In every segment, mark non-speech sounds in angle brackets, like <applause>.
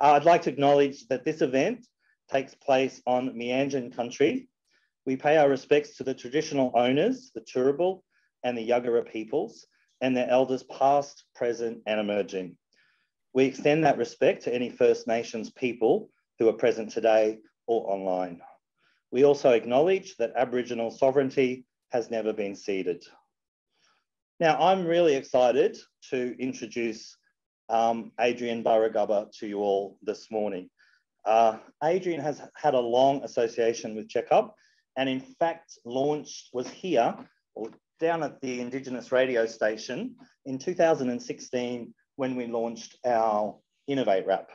Uh, I'd like to acknowledge that this event takes place on Meanjin country. We pay our respects to the traditional owners, the Turrbal and the Yagara peoples, and their elders past, present, and emerging. We extend that respect to any First Nations people who are present today or online. We also acknowledge that Aboriginal sovereignty has never been ceded. Now, I'm really excited to introduce um, Adrian Burragubba to you all this morning. Uh, Adrian has had a long association with Checkup and in fact launched, was here or down at the Indigenous radio station in 2016 when we launched our Innovate RAP.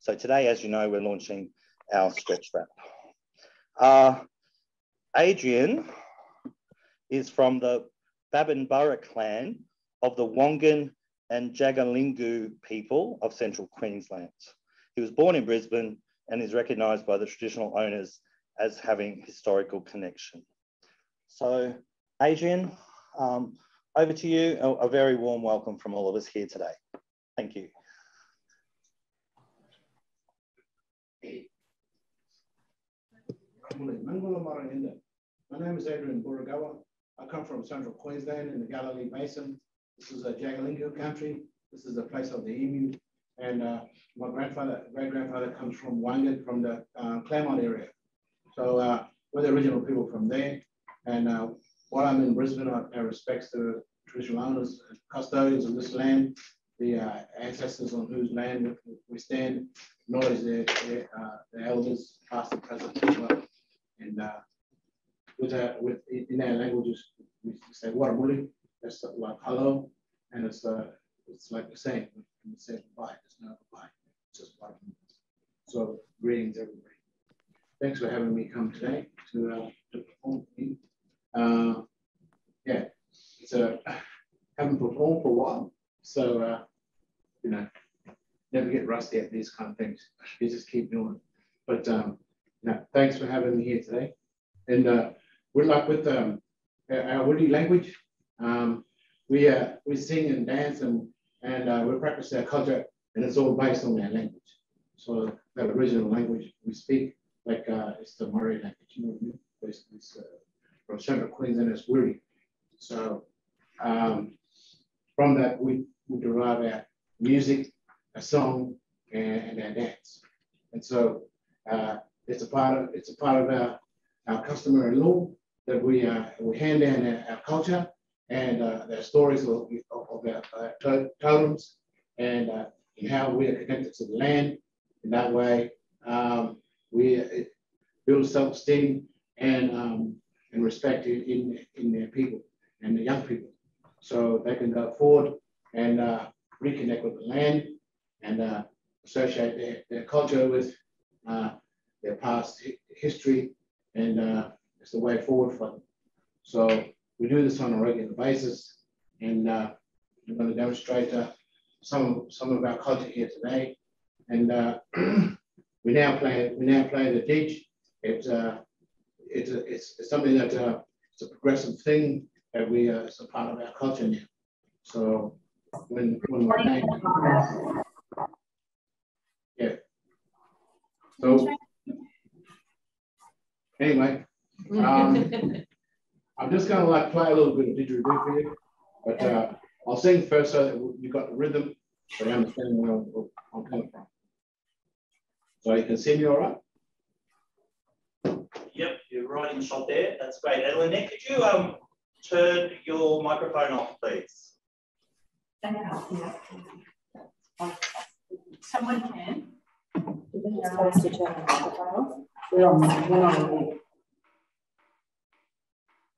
So today, as you know, we're launching our Stretch RAP. Uh, Adrian is from the Babinburra clan of the Wangan and Jagalingou people of central Queensland. He was born in Brisbane and is recognised by the traditional owners as having historical connection. So Adrian, um, over to you. A, a very warm welcome from all of us here today. Thank you. My name is Adrian Burragubba. I come from central Queensland in the Galilee Basin. This is a Jagalingou country. This is the place of the emu. And uh, my grandfather, great grandfather comes from Wangan, from the uh, Claremont area. So uh, we're the original people from there. And uh, while I'm in Brisbane, I pay respects to traditional owners, custodians of this land, the uh, ancestors on whose land we stand, acknowledge their, their, uh, their elders, past and present as well. And uh, with, uh, with in our languages, we say waramuli, that's like hello, and it's uh, it's like the same. When say goodbye, there's no goodbye, it's just waramuli. So greetings, everybody. Thanks for having me come today to, uh, to perform. Uh, yeah, it's a <laughs> haven't performed for a while, so uh, you know, never get rusty at these kind of things. You just keep doing. But um, no, thanks for having me here today. And uh, we're like with um, our Woody language. Um, we uh, we sing and dance and and uh, we practice our culture, and it's all based on our language. So that original language we speak, like uh, it's the Murray language. You know, it's uh, from Central Queensland, it's Wiri. So um, from that, we, we derive our music, a song, and, and our dance. And so uh, it's a part of it's a part of our, our customary law that we uh, we hand down our, our culture and uh, the stories of, of our uh, totems and uh, how we are connected to the land. In that way, um, we build self-esteem and um, and respect in, in their people and the young people. So they can go forward and uh, reconnect with the land and uh, associate their, their culture with uh, their past history and uh, it's the way forward for them. So we do this on a regular basis and uh, I'm going to demonstrate uh, some, some of our culture here today. And <clears throat> we now play we now play the didge. It's it's, it's, it's something that uh, it's a progressive thing that we uh, it's a part of our culture now. So when when we're yeah. So anyway, um, <laughs> I'm just gonna like play a little bit of didgeridoo for you, but uh, I'll sing first so that you got the rhythm, so you understand where I'm, I'm coming from. So you can see me all right. Yep, you're right in shot there. That's great. And Lynette, could you um, turn your microphone off, please? Someone can. You're supposed to turn the microphone off. We're on, we're on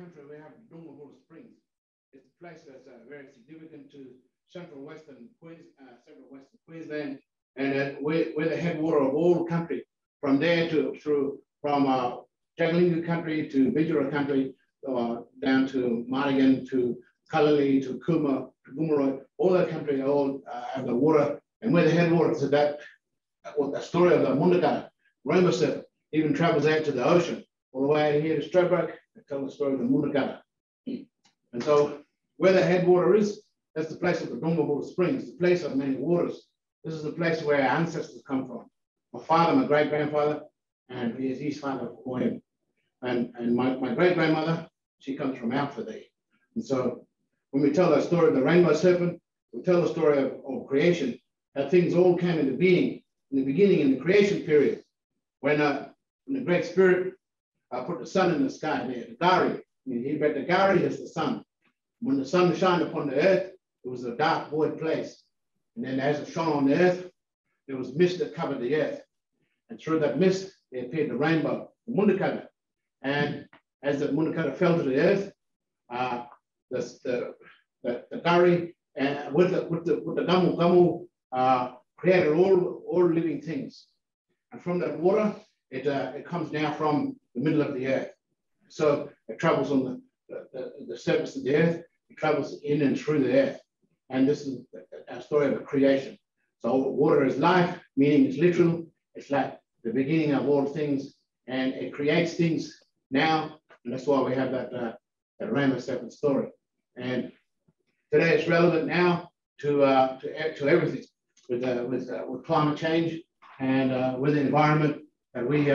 Country, we have Doongmabulla Springs. It's a place that's uh, very significant to central western Queens, uh, central western Queensland, and uh, we're, we're the headwater of all country. From there to through from uh, Jagalingou country to Bidjara country, uh, down to Mardigan to Kalali to Kuma to Gomeroi, all that country all uh, have the water, and we're the headwater to that. What the story of the Mundaka, Rainbow Serpent, even travels out to the ocean, all the way out here to Stradbroke, tell the story of the Mundaka. And so where the headwater is, that's the place of the Doongmabulla Springs, the place of many waters. This is the place where our ancestors come from. My father, my great grandfather, and he is his father, William. And, and my, my great grandmother, she comes from Alfredie. And so when we tell the story of the rainbow serpent, we tell the story of, of creation, how things all came into being in the beginning, in the creation period, when, uh, when the Great Spirit uh, put the sun in the sky there, the Gari. He read the Gari as the sun. When the sun shined upon the earth, it was a dark, void place. And then as it shone on the earth, there was mist that covered the earth. And through that mist, there appeared the rainbow, the mundakata. And as the mundakata fell to the earth, uh, the, the, the, the Gari uh, with the, with the, with the Gamu Gamu uh, created all, all living things. And from that water, it, uh, it comes now from the middle of the earth. So it travels on the, the, the, surface of the earth, it travels in and through the earth. And this is a story of creation. So water is life, meaning it's literal. It's like the beginning of all things, and it creates things now. And that's why we have that, uh, that Rainbow Serpent story. And today it's relevant now to, uh, to, to everything with, uh, with, uh, with climate change and uh, with the environment that we,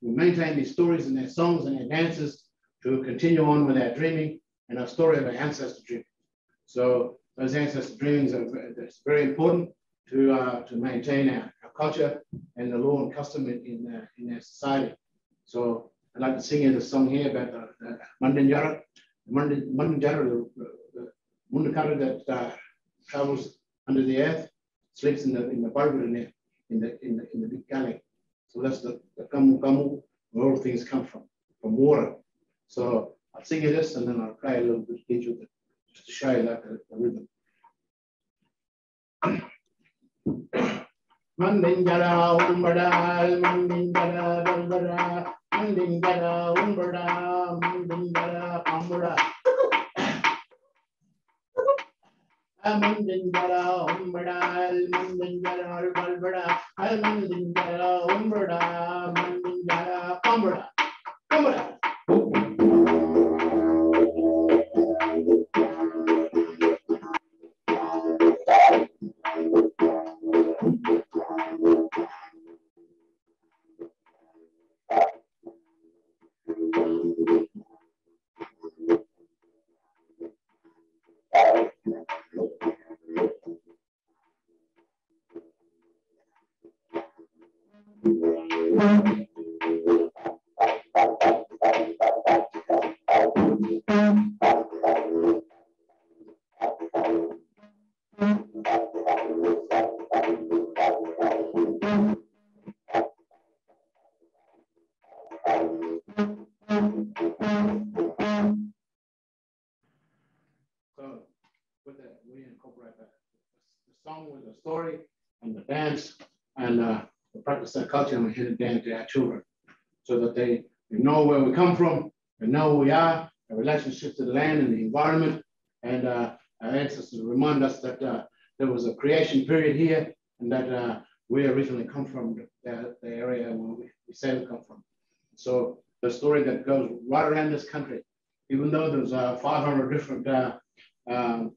we maintain these stories and their songs and their dances to continue on with our dreaming and our story of our ancestor dreaming. So those ancestor dreamings are it's very important to, uh, to maintain our, our culture and the law and custom in, in, uh, in our society. So I'd like to sing you the song here about the, the Mandinjara, Mandinjara, the, Mundakara that uh, travels under the earth, sleeps in the in the barber in the in the in the, big galley. So that's the, the kamu kamu, where all things come from, from water. So I'll sing you this and then I'll play a little bit of it just to show you that the, the rhythm. <coughs> மந்திங்கடா உம்படால் மந்திங்கடா பல்படா மந்திங்கடா உம்படா மந்திங்கடா அம்புடா மந்திங்கடா உம்படால் மந்திங்கடால் பல்படா Al மந்திங்கடா உம்படா மந்திங்கடா பம்புடா பம்புடா relationship to the land and the environment. And uh, our ancestors remind us that uh, there was a creation period here and that uh, we originally come from the, the area where we, we say we come from. So the story that goes right around this country, even though there's uh, 500 different uh, um,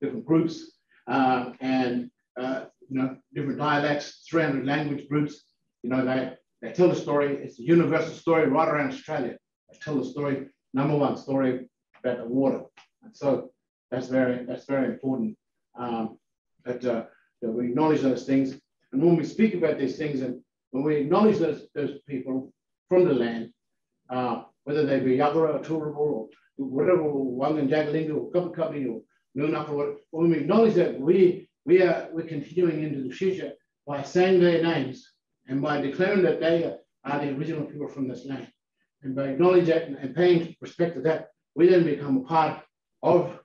different groups uh, and you know different dialects, 300 language groups. You know they they tell the story. It's a universal story right around Australia. They tell the story. Number one story about the water, and so that's very that's very important um, that, uh, that we acknowledge those things. And when we speak about these things, and when we acknowledge those those people from the land, uh, whether they be Yagara or Turrbal or whatever, Wangan Jagalingou or Kupakapi or Nunaka, when we acknowledge that we we are we're continuing into the future by saying their names And by declaring that they are the original people from this land, and by acknowledging that and paying respect to that, we then become a part of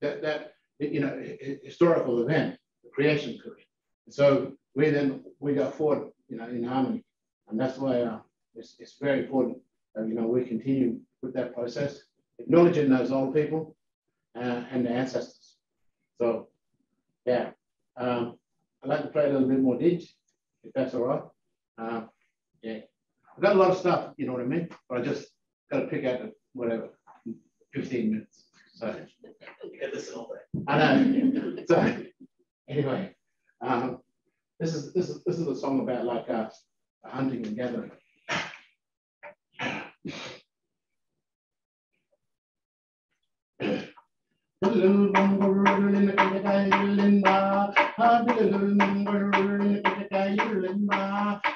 that, that you know, historical event, the creation period. So we then we go forward, you know, in harmony, and that's why uh, it's, it's very important that you know we continue with that process, acknowledging those old people uh, and the ancestors. So, yeah, um, I'd like to play a little bit more dig, if that's all right. Um, yeah, I've got a lot of stuff, you know what I mean, but I just got to pick out whatever, 15 minutes. So, get this all day. I know. So, anyway, um, this is this is this is a song about like uh, hunting and gathering. <laughs>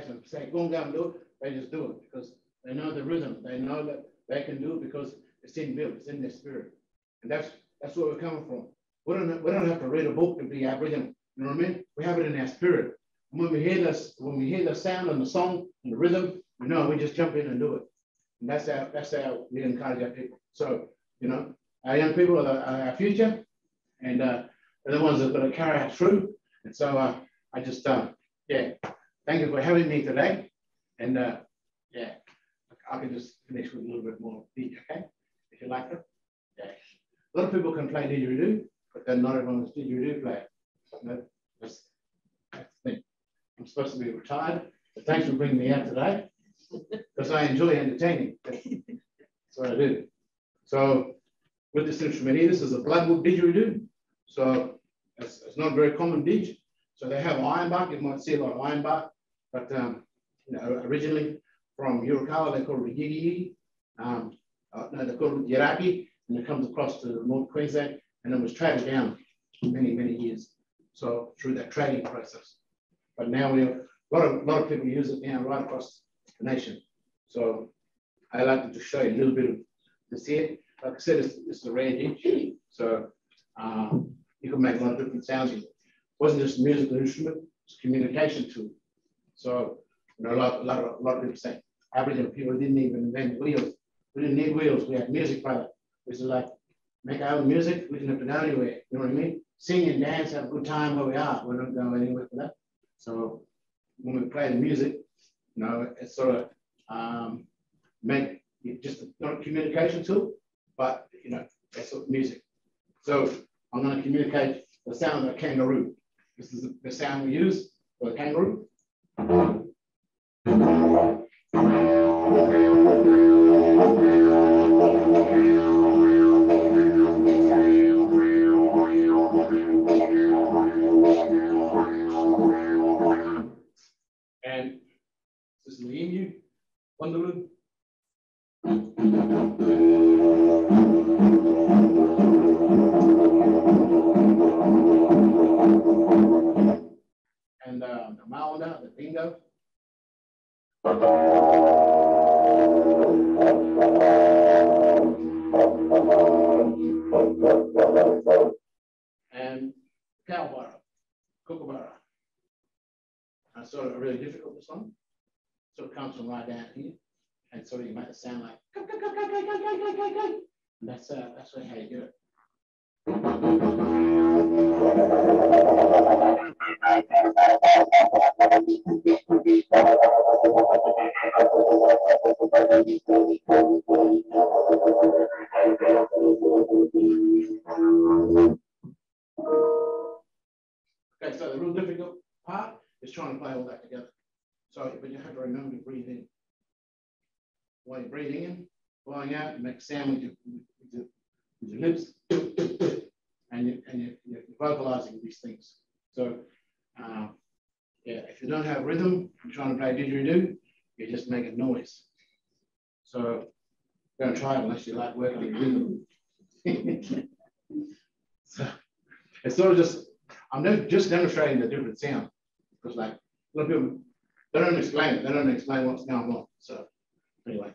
paint on their face and say, go and and do it, they just do it because they know the rhythm. They know that they can do it because it's in them, it's in their spirit. And that's that's where we're coming from. We don't, we don't have to read a book to be Aboriginal. You know what I mean? We have it in our spirit. And when we hear this, when we hear the sound and the song and the rhythm, we know we just jump in and do it. And that's how that's how we encourage our people. So, you know, our young people are, the, are our future, and uh, they're the ones that are going to carry us through. And so uh, I just uh, yeah, thank you for having me today. And uh, yeah, I can just finish with a little bit more beat, okay? If you like it. Yeah. A lot of people can play didgeridoo, but then not everyone's didgeridoo player. No, that's, that's. I'm supposed to be retired, but thanks for bringing me out today because I enjoy entertaining. That's, what I do. So with this instrument here, this is a bloodwood didgeridoo. So it's, it's not very common didge, so they have ironbark, you might see a lot of ironbark, but um, you know, originally from Yirrkala, they call it Yigi, um, uh, no, they call it and it comes across to North Queensland, and it was traded down many, many years. So through that trading process. But now we have a lot of, a lot of people use it now right across the nation. So I like to just show you a little bit of this here. Like I said, it's, it's a rare didge. So um, you can make a lot of different sounds with it wasn't just a musical instrument, it's a communication tool. So, you know, a lot, a lot, of, a lot of people say Aboriginal people didn't even invent wheels. We didn't need wheels. We had music product. We used to like make our own music. We didn't have to go anywhere. You know what I mean? Sing and dance, have a good time where we are. We don't go anywhere for that. So when we play the music, you know, it's sort of um, make just not a communication tool, but you know, that's music. So I'm going to communicate the sound of a kangaroo. This is the sound we use for the kangaroo. the sound like, that's, uh, that's really how you do it. Okay, so the real difficult part is trying to play all that together. So, but you have to remember to breathe in. While you're breathing in, blowing out, you make a sound with your, with your, with your lips, and, you, and you, you're vocalizing these things. So, uh, yeah, if you don't have rhythm, you're trying to play didgeridoo, you're just making noise. So, don't try it unless you like working on rhythm. <laughs> so, it's sort of just I'm just demonstrating the different sound because like a lot of people they don't explain it. They don't explain what's going on. So anyway.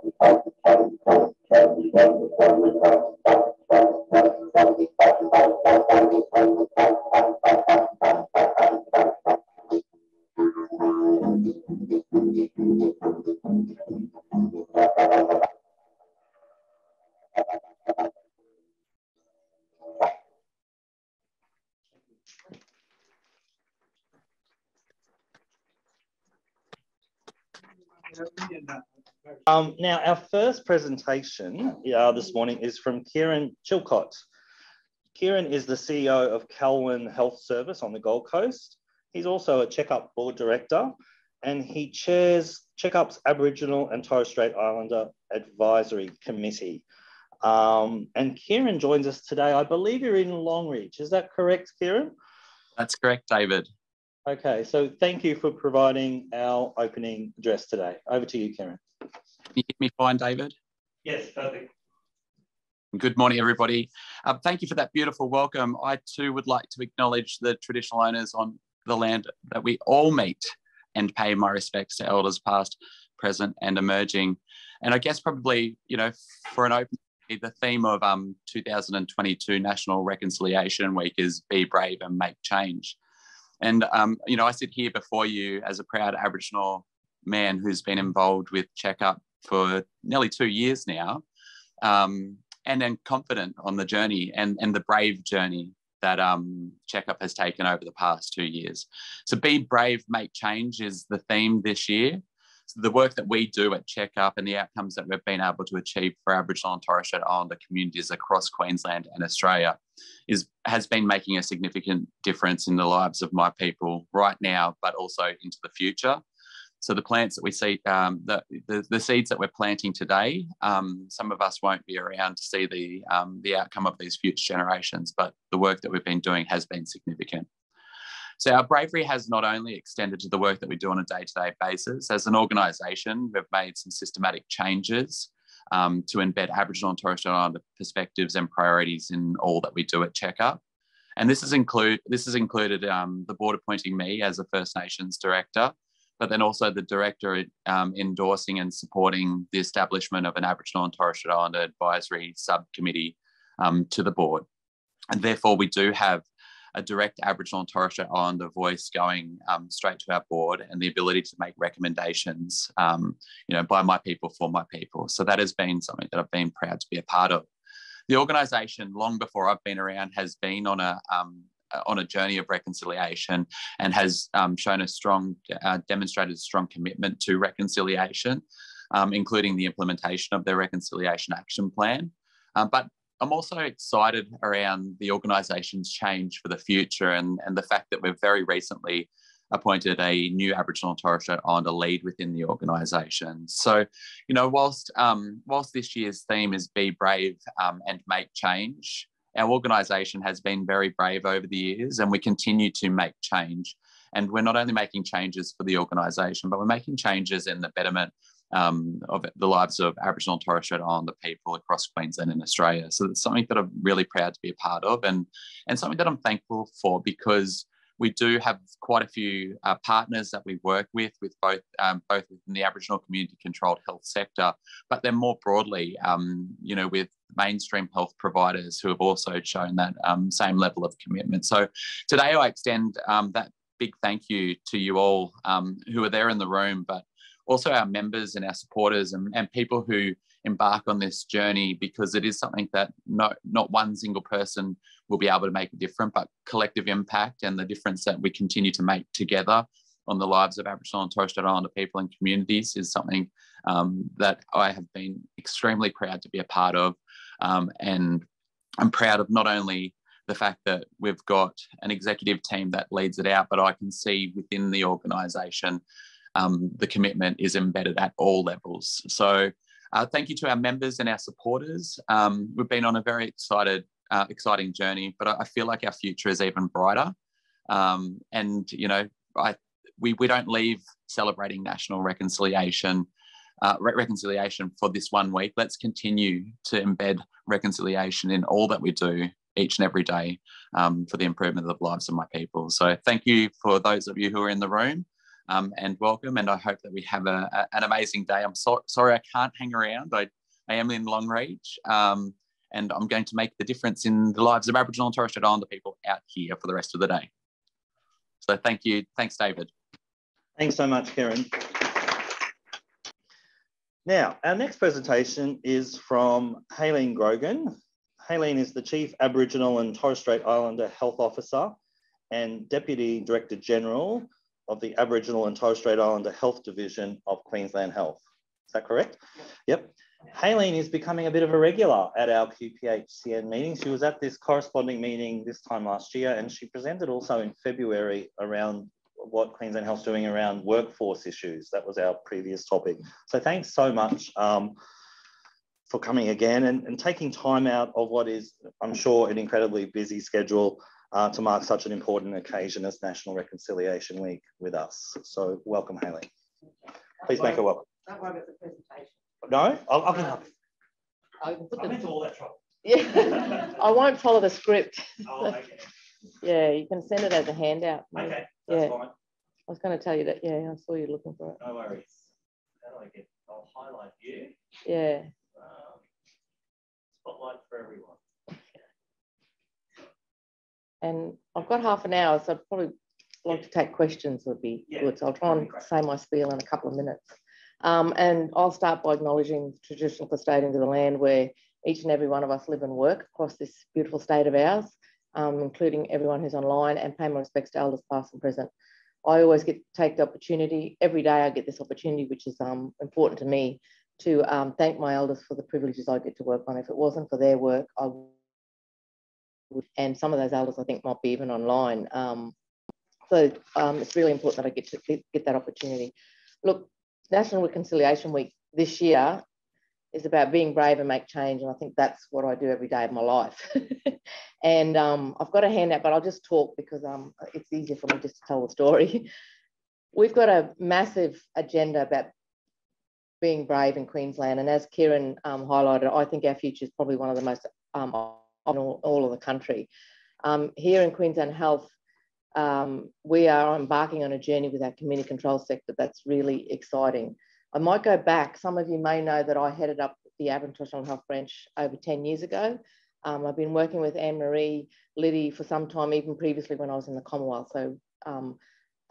presentation uh, this morning is from Kieran Chilcott. Kieran is the CEO of Kalwun Health Service on the Gold Coast. He's also a Checkup Board Director and he chairs Checkup's Aboriginal and Torres Strait Islander Advisory Committee. Um, and Kieran joins us today. I believe you're in Longreach. Is that correct, Kieran? That's correct, David. Okay, so thank you for providing our opening address today. Over to you, Kieran. Can you hear me fine, David? Yes, perfect. Good morning, everybody. Uh, thank you for that beautiful welcome. I too would like to acknowledge the traditional owners on the land that we all meet and pay my respects to elders past, present, and emerging. And I guess probably, you know, for an open the theme of um, 2022 National Reconciliation Week is be brave and make change. And, um, you know, I sit here before you as a proud Aboriginal man who's been involved with Checkup for nearly two years now, um, and then confident on the journey and, and the brave journey that um, Checkup has taken over the past two years. So, be brave, make change is the theme this year So the work that we do at Checkup and the outcomes that we've been able to achieve for Aboriginal and Torres Strait Islander communities across Queensland and Australia is has been making a significant difference in the lives of my people right now, but also into the future. So the plants that we see, um, the, the, the seeds that we're planting today, um, some of us won't be around to see the um, the outcome of these future generations, but the work that we've been doing has been significant. So our bravery has not only extended to the work that we do on a day-to-day basis. As an organisation, we've made some systematic changes um, to embed Aboriginal and Torres Strait Islander perspectives and priorities in all that we do at Checkup. And this is include this has included um, the board appointing me as a First Nations director, but then also the director um, endorsing and supporting the establishment of an Aboriginal and Torres Strait Islander advisory subcommittee um, to the board. And therefore, we do have a direct Aboriginal and Torres Strait Islander voice going um, straight to our board and the ability to make recommendations, um, you know, by my people for my people. So that has been something that I've been proud to be a part of. The organisation, long before I've been around, has been on a um, on a journey of reconciliation and has um, shown a strong, uh, demonstrated a strong commitment to reconciliation, um, including the implementation of their reconciliation action plan. Um, but I'm also excited around the organisation's change for the future and, and the fact that we've very recently appointed a new Aboriginal and Torres Strait Islander lead within the organisation. So, you know, whilst um, whilst this year's theme is be brave um, and make change, our organisation has been very brave over the years, and we continue to make change. And we're not only making changes for the organisation, but we're making changes in the betterment um, of the lives of Aboriginal and Torres Strait Islander people across Queensland and Australia. So it's something that I'm really proud to be a part of and, and something that I'm thankful for because we do have quite a few uh, partners that we work with, with both um, both within the Aboriginal community controlled health sector, but then more broadly, um, you know, with mainstream health providers who have also shown that um, same level of commitment. So today I extend um, that big thank you to you all um, who are there in the room, but also our members and our supporters and, and people who embark on this journey because it is something that not, not one single person will be able to make a difference, but collective impact and the difference that we continue to make together on the lives of Aboriginal and Torres Strait Islander people and communities is something um, that I have been extremely proud to be a part of. Um, and I'm proud of not only the fact that we've got an executive team that leads it out, but I can see within the organisation um, the commitment is embedded at all levels. So uh, thank you to our members and our supporters. Um, we've been on a very excited, uh, exciting journey, but I feel like our future is even brighter. Um, and you know, I, we we don't leave celebrating national reconciliation. Uh, re- reconciliation for this one week. Let's continue to embed reconciliation in all that we do each and every day um, for the improvement of the lives of my people. So, thank you for those of you who are in the room um, and welcome. And I hope that we have a, a, an amazing day. I'm so, sorry I can't hang around. I, I am in Longreach um, and I'm going to make the difference in the lives of Aboriginal and Torres Strait Islander people out here for the rest of the day. So thank you. Thanks, David. Thanks so much, Kieran. Now, our next presentation is from Haylene Grogan. Haylene is the Chief Aboriginal and Torres Strait Islander Health Officer and Deputy Director General of the Aboriginal and Torres Strait Islander Health Division of Queensland Health. Is that correct? Yep. yep. Haylene is becoming a bit of a regular at our QPHCN meetings. She was at this corresponding meeting this time last year, and she presented also in February around what Queensland Health's doing around workforce issues. That was our previous topic. So thanks so much um, for coming again and, and taking time out of what is, I'm sure, an incredibly busy schedule uh, to mark such an important occasion as National Reconciliation Week with us. So welcome, Haley. Please make her welcome. Don't worry about the presentation. No, I'll, I'll help. I can put I meant all that trouble. Yeah, <laughs> I won't follow the script. Oh, okay. <laughs> yeah, you can send it as a handout. Okay, that's yeah. fine. I was going to tell you that. Yeah, I saw you looking for it. No worries. How do I get? I'll highlight you. Yeah. Um, spotlight for everyone. And I've got half an hour, so I'd probably like to take questions would be Yeah, good. So I'll try and say my spiel in a couple of minutes. Um, and I'll start by acknowledging the traditional custodians of the land where each and every one of us live and work across this beautiful state of ours, um, including everyone who's online and pay my respects to elders past and present. I always get to take the opportunity, every day I get this opportunity, which is um, important to me, to um, thank my elders for the privileges I get to work on. If it wasn't for their work, I and some of those elders I think might be even online. Um, so um, it's really important that I get to get, that opportunity. Look, National Reconciliation Week this year is about being brave and make change, and I think that's what I do every day of my life. <laughs> and um, I've got a handout, but I'll just talk because um, it's easier for me just to tell the story. <laughs> We've got a massive agenda about being brave in Queensland, and as Kieran um, highlighted, I think our future is probably one of the most um, on all, all of the country. Um, here in Queensland Health, um, we are embarking on a journey with our community control sector that's really exciting. I might go back. Some of you may know that I headed up the Aboriginal Health Branch over 10 years ago. Um, I've been working with Anne Marie Liddy for some time, even previously when I was in the Commonwealth. So, um,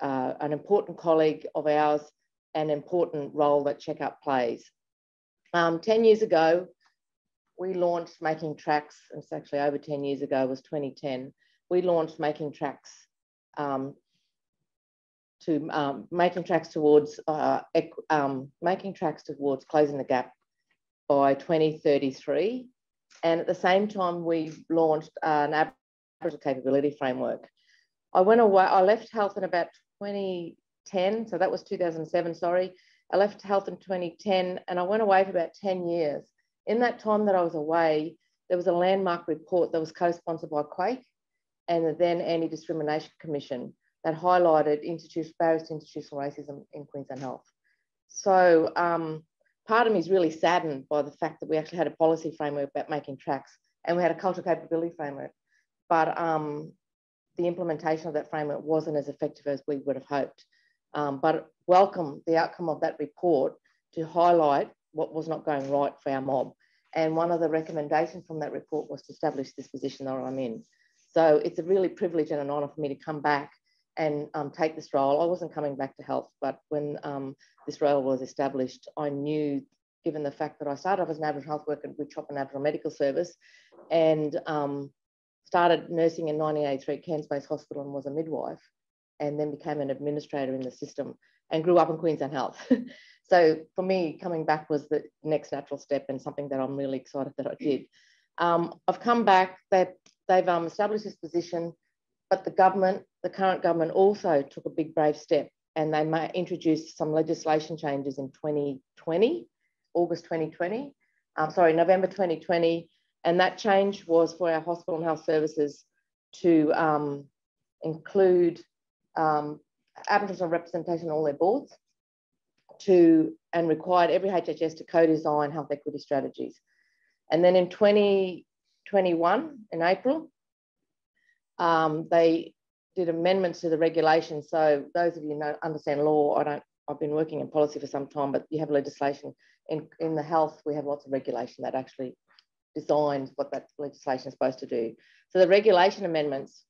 uh, an important colleague of ours, an important role that Checkup plays. Um, 10 years ago, we launched Making Tracks, it's actually over 10 years ago, was 2010. We launched Making Tracks um, to um, making tracks towards uh, um, making tracks towards closing the gap by 2033. And at the same time, we launched an Aboriginal capability framework. I went away, I left health in about 2010, so that was 2007, sorry. I left health in 2010 and I went away for about 10 years in that time that I was away, there was a landmark report that was co-sponsored by QAIHC and the then Anti-Discrimination Commission that highlighted institutional barriers to institutional racism in Queensland Health. So um, part of me is really saddened by the fact that we actually had a policy framework about making tracks and we had a cultural capability framework. But um, the implementation of that framework wasn't as effective as we would have hoped. Um, but welcome the outcome of that report to highlight what was not going right for our mob. And one of the recommendations from that report was to establish this position that I'm in. So it's a really privilege and an honour for me to come back and um, take this role. I wasn't coming back to health, but when um, this role was established, I knew, given the fact that I started off as an Aboriginal health worker with Chopper Aboriginal Medical Service and um, started nursing in 1983 at Cairns Base Hospital and was a midwife, and then became an administrator in the system and grew up in Queensland Health. <laughs> so for me, coming back was the next natural step and something that I'm really excited that I did. Um, I've come back, that they've um, established this position, but the government, the current government also took a big brave step and they may introduce some legislation changes in 2020, August 2020, um, sorry, November 2020. And that change was for our hospital and health services to um, include um, Aboriginal representation on all their boards to and required every HHS to co-design health equity strategies. And then in 2021, in April, um, they did amendments to the regulation. So those of you know understand law, I don't. I've been working in policy for some time, but you have legislation in in the health. We have lots of regulation that actually designs what that legislation is supposed to do. So the regulation amendments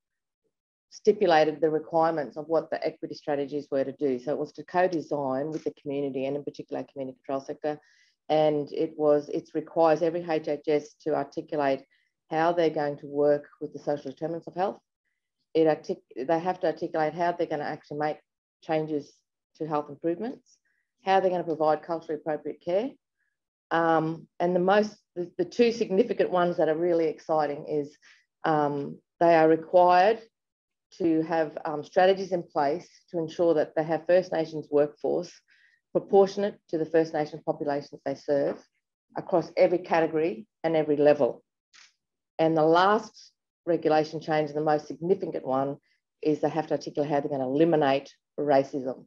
stipulated the requirements of what the equity strategies were to do. So it was to co-design with the community and in particular community control sector. And it was, it requires every HHS to articulate how they're going to work with the social determinants of health. It artic- they have to articulate how they're going to actually make changes to health improvements, how they're going to provide culturally appropriate care. Um, and the most, the, the, two significant ones that are really exciting is um, they are required to have um, strategies in place to ensure that they have First Nations workforce proportionate to the First Nations populations they serve across every category and every level. And the last regulation change, the most significant one, is they have to articulate how they're going to eliminate racism.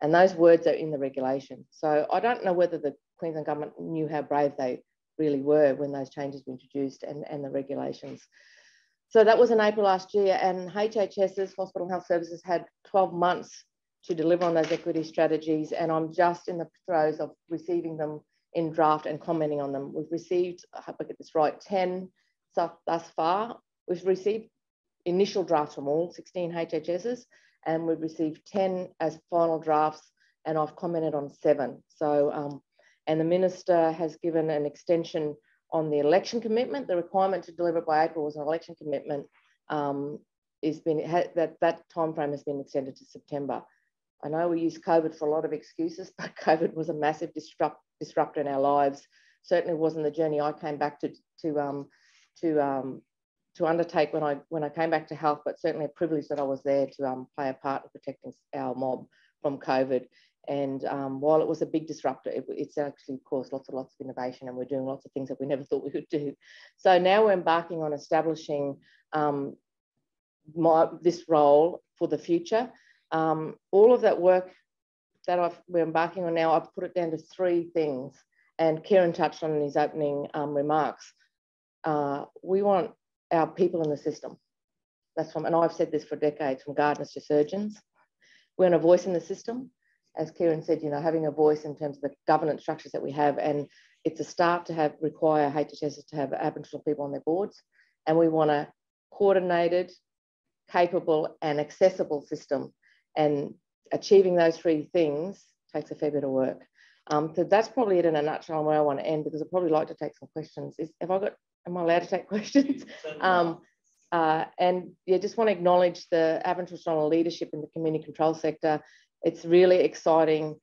And those words are in the regulation. So I don't know whether the Queensland government knew how brave they really were when those changes were introduced and, and the regulations. So that was in April last year, and HHS's Hospital Health Services had 12 months to deliver on those equity strategies, and I'm just in the throes of receiving them in draft and commenting on them. We've received, I hope I get this right, 10 thus far. We've received initial drafts from all 16 HHSs, and we've received 10 as final drafts, and I've commented on seven. So, um, and the minister has given an extension on the election commitment. The requirement to deliver by April was an election commitment. Um, is been that that time frame has been extended to September. I know we use COVID for a lot of excuses, <laughs> but COVID was a massive disrupt, disruptor in our lives. Certainly wasn't the journey I came back to to um, to um, to undertake when I when I came back to health, but certainly a privilege that I was there to um, play a part in protecting our mob from COVID. And um, while it was a big disruptor, it, it's actually caused lots and lots of innovation, and we're doing lots of things that we never <laughs> thought we could do. So now we're embarking on establishing um, my, this role for the future. Um, all of that work that I've, we're embarking on now, I've put it down to three things, and Kieran touched on in his opening um, remarks. Uh, we want our people in the system. That's from, and I've said this for decades, from gardeners to surgeons. We want a voice in the system as Kieran said, you know, having a voice in terms of the governance structures that we have, and it's a start to have require HHS to have Aboriginal people on their boards, and we want a coordinated, capable, and accessible system, and achieving those three things takes a fair bit of work. Um, so that's probably it in a nutshell where I want to end because I'd probably like to take some questions. Is have I got? Am I allowed to take <laughs> questions? Um, uh, and yeah, just want to acknowledge the Aboriginal leadership in the community control sector it's really exciting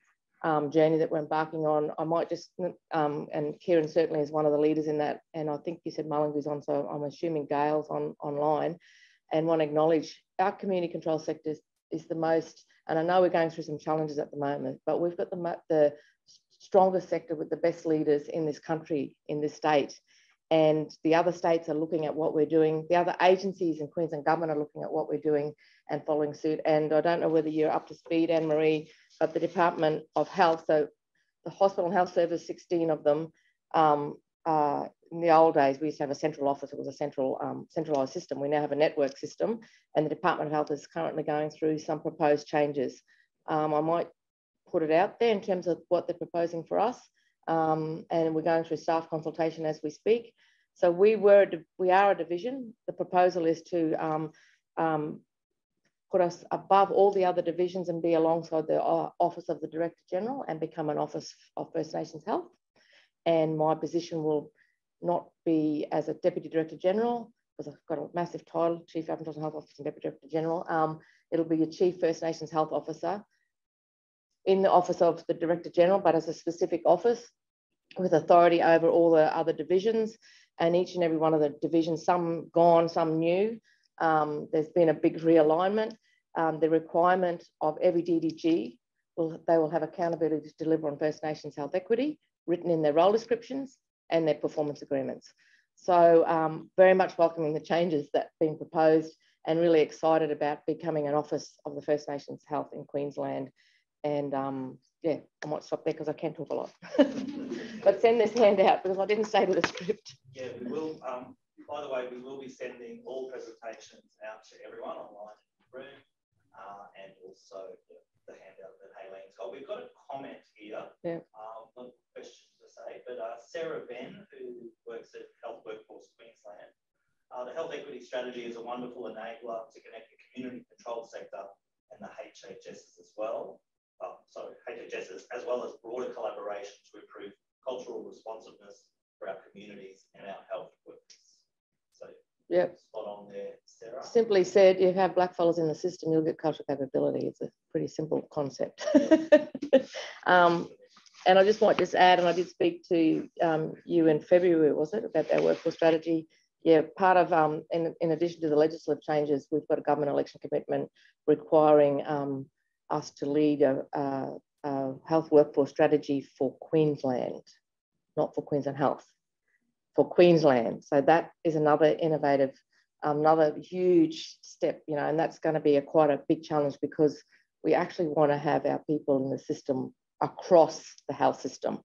um, journey that we're embarking on. I might just, um, and Kieran certainly is one of the leaders in that, and I think you said Mullingu's on, so I'm assuming Gail's on online, and want to acknowledge our community control sector is, is the most, and I know we're going through some challenges at the moment, but we've got the, the strongest sector with the best leaders in this country, in this state, and the other states are looking at what we're doing. The other agencies in Queensland government are looking at what we're doing and following suit. And I don't know whether you're up to speed, Anne Marie, but the Department of Health, so the Hospital and Health Service, 16 of them, um, uh, in the old days, we used to have a central office. It was a central um, centralised system. We now have a network system, and the Department of Health is currently going through some proposed changes. Um, I might put it out there in terms of what they're proposing for us, um, and we're going through staff consultation as we speak. So we were we are a division. The proposal is to um, um, put us above all the other divisions and be alongside the uh, Office of the Director General and become an Office of First Nations Health. And my position will not be as a Deputy Director General, because I've got a massive title, Chief Aboriginal Health Officer and Deputy Director General. Um, it'll be a Chief First Nations Health Officer in the Office of the Director General, but as a specific office with authority over all the other divisions and each and every one of the divisions, some gone, some new. Um, there's been a big realignment. Um, the requirement of every DDG, will, they will have accountability to deliver on First Nations health equity written in their role descriptions and their performance agreements. So um, very much welcoming the changes that have been proposed and really excited about becoming an office of the First Nations Health in Queensland. And um, yeah, I might stop there because I can talk a lot. <laughs> but send this handout because I didn't say to the script. Yeah, we will. Um, by the way, we will be sending all presentations out to everyone online in the room uh, and also the, the handout that Haylene's got. We've got a comment here. Yeah. Um, not a question to say, but uh, Sarah Ben, who works at Health Workforce Queensland, uh, the health equity strategy is a wonderful enabler to connect the community control sector and the HHS as well. Uh, sorry, HHS as well as broader collaboration to improve cultural responsiveness for our communities and our health workers. So Yep. spot on there, Sarah. Simply said, you have blackfellas in the system, you'll get cultural capability. It's a pretty simple concept. <laughs> um, and I just might just add, and I did speak to um, you in February, was it, about that workforce strategy. Yeah, part of, um, in, in addition to the legislative changes, we've got a government election commitment requiring um, us to lead a, a, a health workforce strategy for Queensland, not for Queensland Health, for Queensland. So that is another innovative, another huge step, you know, and that's going to be a quite a big challenge because we actually want to have our people in the system across the health system.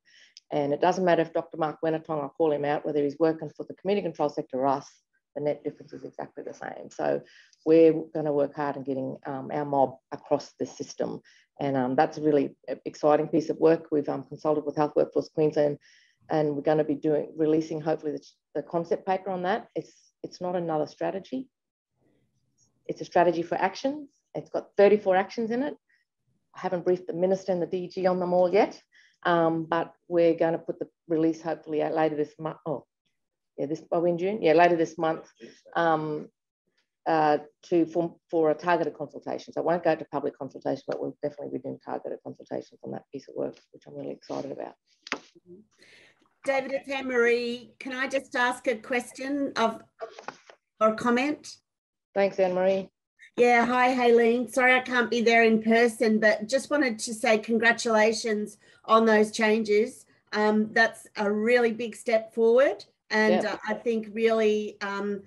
And it doesn't matter if Dr. Mark Wenitong, I call him out, whether he's working for the community control sector or us, the net difference is exactly the same. So we're going to work hard on getting um, our mob across the system. And um, that's a really exciting piece of work. We've um, consulted with Health Workforce Queensland and we're going to be doing releasing hopefully the, the concept paper on that. It's, it's not another strategy. It's a strategy for actions. It's got 34 actions in it. I haven't briefed the minister and the DG on them all yet, um, but we're going to put the release hopefully out later this month. Oh, yeah, this by in June. Yeah, later this month um, uh, to for, for a targeted consultation. So it won't go to public consultation, but we'll definitely be doing targeted consultations on that piece of work, which I'm really excited about. David, it's Anne Marie. Can I just ask a question of or a comment? Thanks, Anne Marie. Yeah, hi, Haylene. Sorry I can't be there in person, but just wanted to say congratulations on those changes. Um, that's a really big step forward, and uh, I think really um,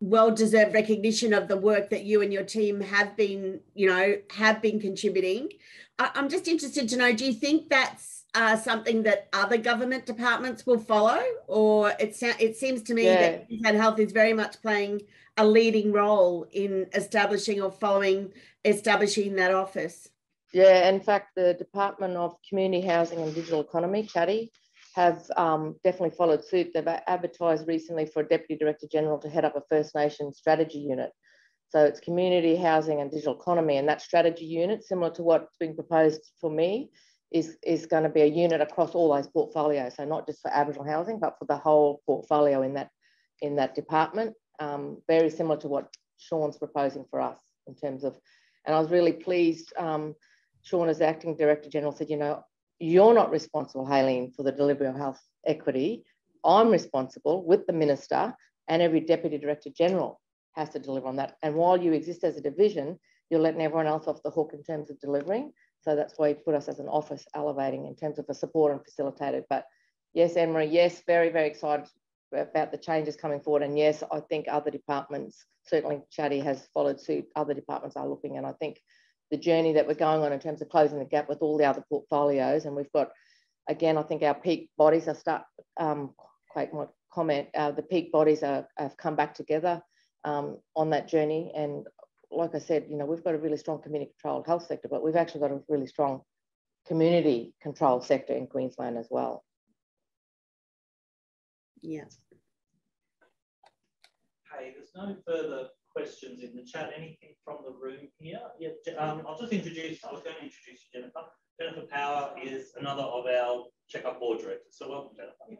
well-deserved recognition of the work that you and your team have been, you know, have been contributing. I- I'm just interested to know: Do you think that's uh, something that other government departments will follow, or it it seems to me yeah. that Queensland Health is very much playing a leading role in establishing or following establishing that office. Yeah, in fact, the Department of Community Housing and Digital Economy, CHADDI, have um, definitely followed suit. They've advertised recently for a Deputy Director General to head up a First Nation strategy unit. So it's community housing and digital economy, and that strategy unit, similar to what's been proposed for me, is, is going to be a unit across all those portfolios. So not just for Aboriginal housing, but for the whole portfolio in that in that department um, very similar to what Sean's proposing for us in terms of, and I was really pleased. Um, Sean, as acting director general, said, you know, you're not responsible, Haylene, for the delivery of health equity. I'm responsible with the minister, and every deputy director general has to deliver on that. And while you exist as a division, you're letting everyone else off the hook in terms of delivering. So that's why he put us as an office elevating in terms of a support and facilitated. But yes, Emery, yes, very, very excited about the changes coming forward. And yes, I think other departments, certainly CHADDI has followed suit, other departments are looking. And I think the journey that we're going on in terms of closing the gap with all the other portfolios, and we've got, again, I think our peak bodies are start, um, QAIHC might comment. Uh, the peak bodies are, have come back together um, on that journey. And like I said, you know, we've got a really strong community controlled health sector, but we've actually got a really strong community controlled sector in Queensland as well. Yeah. Okay, there's no further questions in the chat. Anything from the room here? Yeah, um, I'll just introduce, I was going to introduce you, Jennifer. Jennifer Power is another of our checkup board directors. So welcome, Jennifer. Yeah.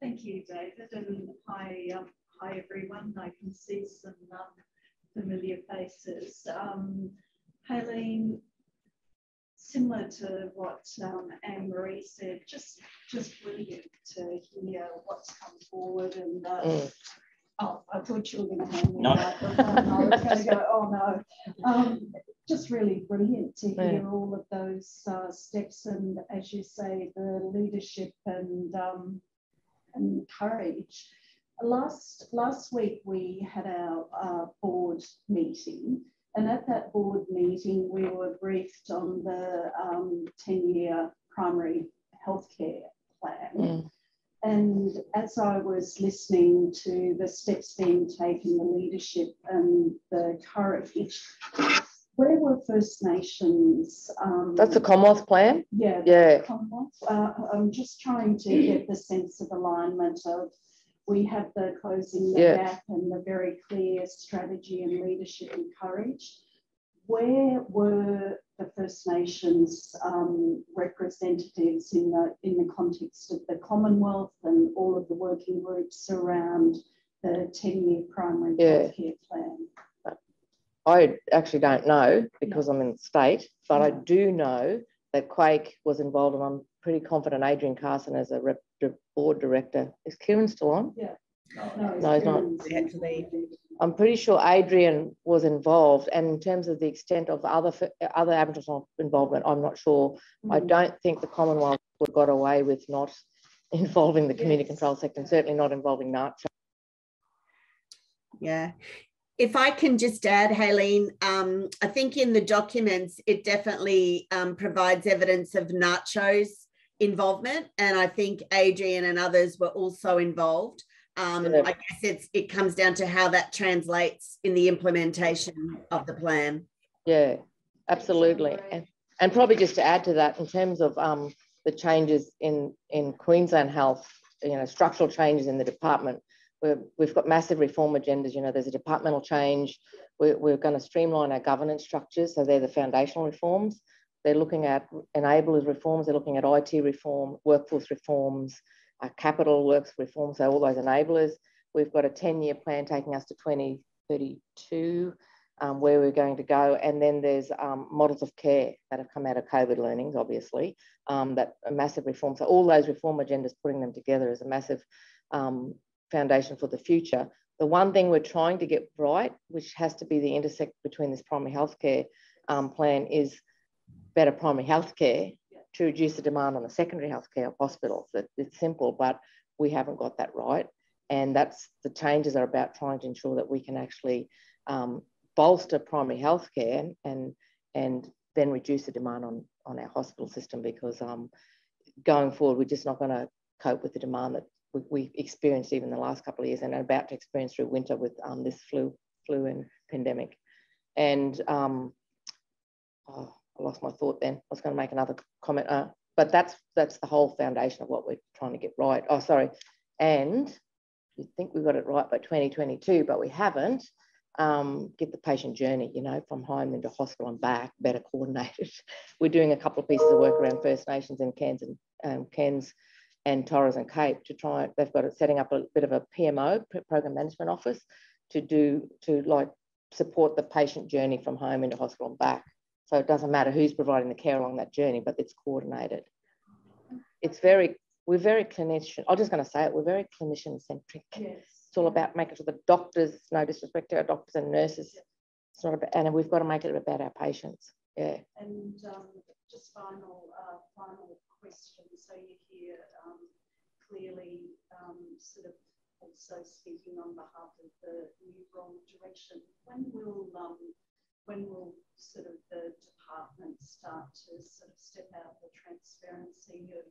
Thank you, David, and hi, um, hi everyone. I can see some um, familiar faces. Um, Haylene, similar to what um, Anne Marie said, just just brilliant to hear what's come forward and. Uh, mm. Oh, I thought you were going to hand me no. that. I was going to go, oh no. Um, just really brilliant to hear yeah. all of those uh, steps and, as you say, the leadership and um, and courage. Last last week we had our uh, board meeting, and at that board meeting we were briefed on the um, ten-year primary healthcare plan. Mm. And as I was listening to the steps being taken, the leadership and the courage, where were First Nations? Um, That's a Commonwealth plan? Yeah. Yeah. Commonwealth. Uh, I'm just trying to get the sense of alignment of we have the closing the yeah. gap and the very clear strategy and leadership and courage. Where were the First Nations um, representatives in the in the context of the Commonwealth and all of the working groups around the 10-year primary yeah. healthcare plan? I actually don't know because I'm in the state, but I do know that QAIHC was involved, and I'm pretty confident Adrian Carson as a rep, board director. Is Kieran still on? Yeah. No, no he's not. Actually, I'm pretty sure Adrian was involved, and in terms of the extent of other other Aboriginal involvement, I'm not sure. Mm-hmm. I don't think the Commonwealth would got away with not <laughs> involving the community yes. control sector, and certainly not involving NACCHO. Yeah, if I can just add, Haylene, um, I think in the documents it definitely um, provides evidence of NACCHO's involvement, and I think Adrian and others were also involved. Um, yeah. I guess it's it comes down to how that translates in the implementation of the plan. Yeah, absolutely, and and probably just to add to that, in terms of um, the changes in in Queensland Health, you know, structural changes in the department we have got massive reform agendas. You know, there's a departmental change. We're, we're going to streamline our governance structures. So they're the foundational reforms. They're looking at enablers reforms. They're looking at IT reform, workforce reforms, uh, capital works reform, So all those enablers. We've got a 10-year plan taking us to 2032, um, where we're going to go. And then there's um, models of care that have come out of COVID learnings, obviously, um, that massive reform. So all those reform agendas, putting them together is a massive um, foundation for the future. The one thing we're trying to get right, which has to be the intersect between this primary healthcare um, plan, is better primary healthcare to reduce the demand on the secondary healthcare hospitals. It, it's simple, but we haven't got that right. And that's the changes are about trying to ensure that we can actually um, bolster primary healthcare and and then reduce the demand on on our hospital system because um, going forward we're just not going to cope with the demand that we, we experienced even the last couple of years and are about to experience through winter with um, this flu, flu and pandemic. And um, oh, I lost my thought then. I was going to make another comment, uh, but that's that's the whole foundation of what we're trying to get right. Oh, sorry. And you think we got it right by 2022, but we haven't. Um, get the patient journey, you know, from home into hospital and back, better coordinated. <laughs> We're doing a couple of pieces of work around First Nations and Cairns and um, Cairns and Torres and Cape to try, they've got it setting up a bit of a PMO, program management office, to do, to like support the patient journey from home into hospital and back. So it doesn't matter who's providing the care along that journey, but it's coordinated. It's very, we're very clinician, I'm just going to say it, we're very clinician centric. Yes. It's all about making sure the doctors, no disrespect to our doctors and nurses, it's not about, and we've got to make it about our patients. Yeah. And um, just final, uh, final question. So you hear um, clearly um, sort of also speaking on behalf of the new wrong direction. When will um, when will sort of the department start to sort of step out the transparency of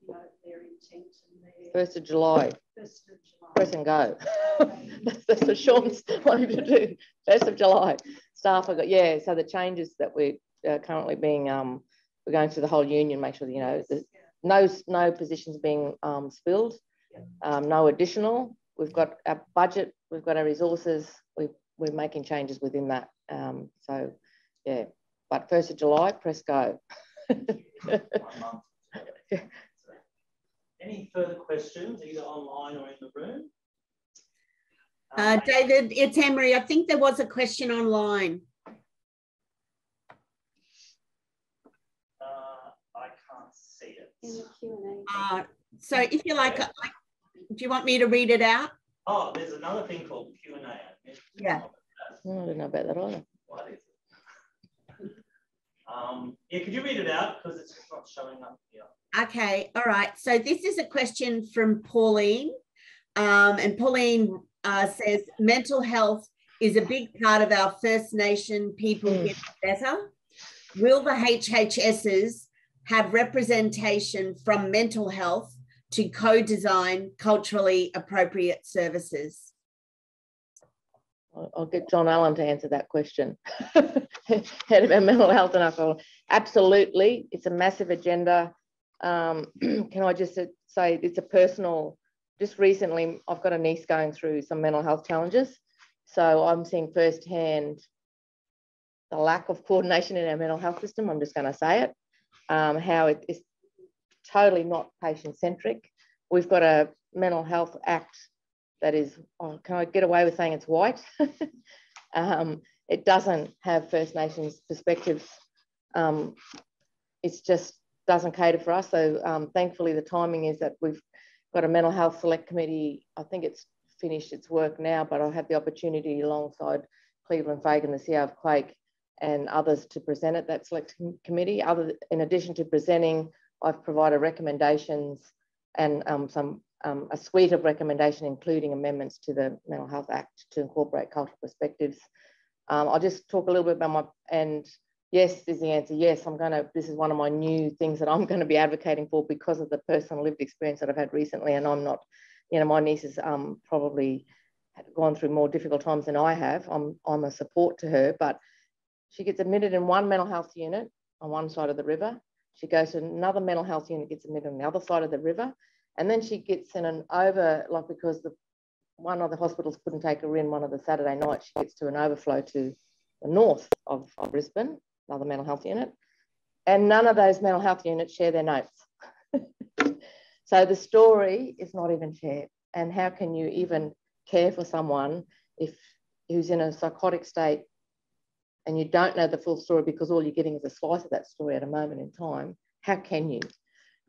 you know, their intent and their. First of July. First of July. Press and go. <laughs> That's what Sean's wanting to do. First of July. Staff have got, yeah, so the changes that we're uh, currently being, um, we're going through the whole union, make sure that, you know, no, no positions being um, spilled, um, no additional. We've got our budget, we've got our resources, we, we're making changes within that. Um, so, yeah, but 1st of July, press go. <laughs> Any further questions, either online or in the room? Uh, David, it's Emery. I think there was a question online. Uh, I can't see it. In the Q&A. Uh, so if you like, like, do you want me to read it out? Oh, there's another thing called Q and A. Yeah. Oh, I don't know about that either. What is it? Um, yeah, could you read it out because it's not showing up here. Okay, all right. So this is a question from Pauline. Um, and Pauline uh, says mental health is a big part of our First Nation people Mm. get better. Will the HHSs have representation from mental health to co-design culturally appropriate services? I'll get John Allen to answer that question. <laughs> Head of mental health and alcohol. Absolutely, it's a massive agenda. Um, <clears throat> can I just say it's a personal, just recently, I've got a niece going through some mental health challenges. So I'm seeing firsthand the lack of coordination in our mental health system. I'm just going to say it, um, how it is totally not patient centric. We've got a mental health act that is, oh, can I get away with saying it's white? <laughs> um, it doesn't have First Nations perspectives. Um, it's just doesn't cater for us. So um, thankfully, the timing is that we've got a mental health select committee. I think it's finished its work now, but I'll have the opportunity alongside Cleveland Fagan, the CEO of QAIHC, and others to present at that select committee. Other, in addition to presenting, I've provided recommendations and um, some um, a suite of recommendation, including amendments to the Mental Health Act to incorporate cultural perspectives. Um, I'll just talk a little bit about my, and yes is the answer. Yes, I'm going to, this is one of my new things that I'm <laughs> going to be advocating for because of the personal lived experience that I've had recently. And I'm not, you know, my niece has um, probably gone through more difficult times than I have. I'm, I'm a support to her, but she gets admitted in one mental health unit on one side of the river. She goes to another mental health unit, gets admitted on the other side of the river. And then she gets in an over, like because the one of the hospitals couldn't take her in one of the Saturday nights, she gets to an overflow to the north of, of Brisbane, another mental health unit. And none of those mental health units share their notes. <laughs> so the story is not even shared. And how can you even care for someone if who's in a psychotic state and you don't know the full story because all you're getting is a slice of that story at a moment in time? How can you?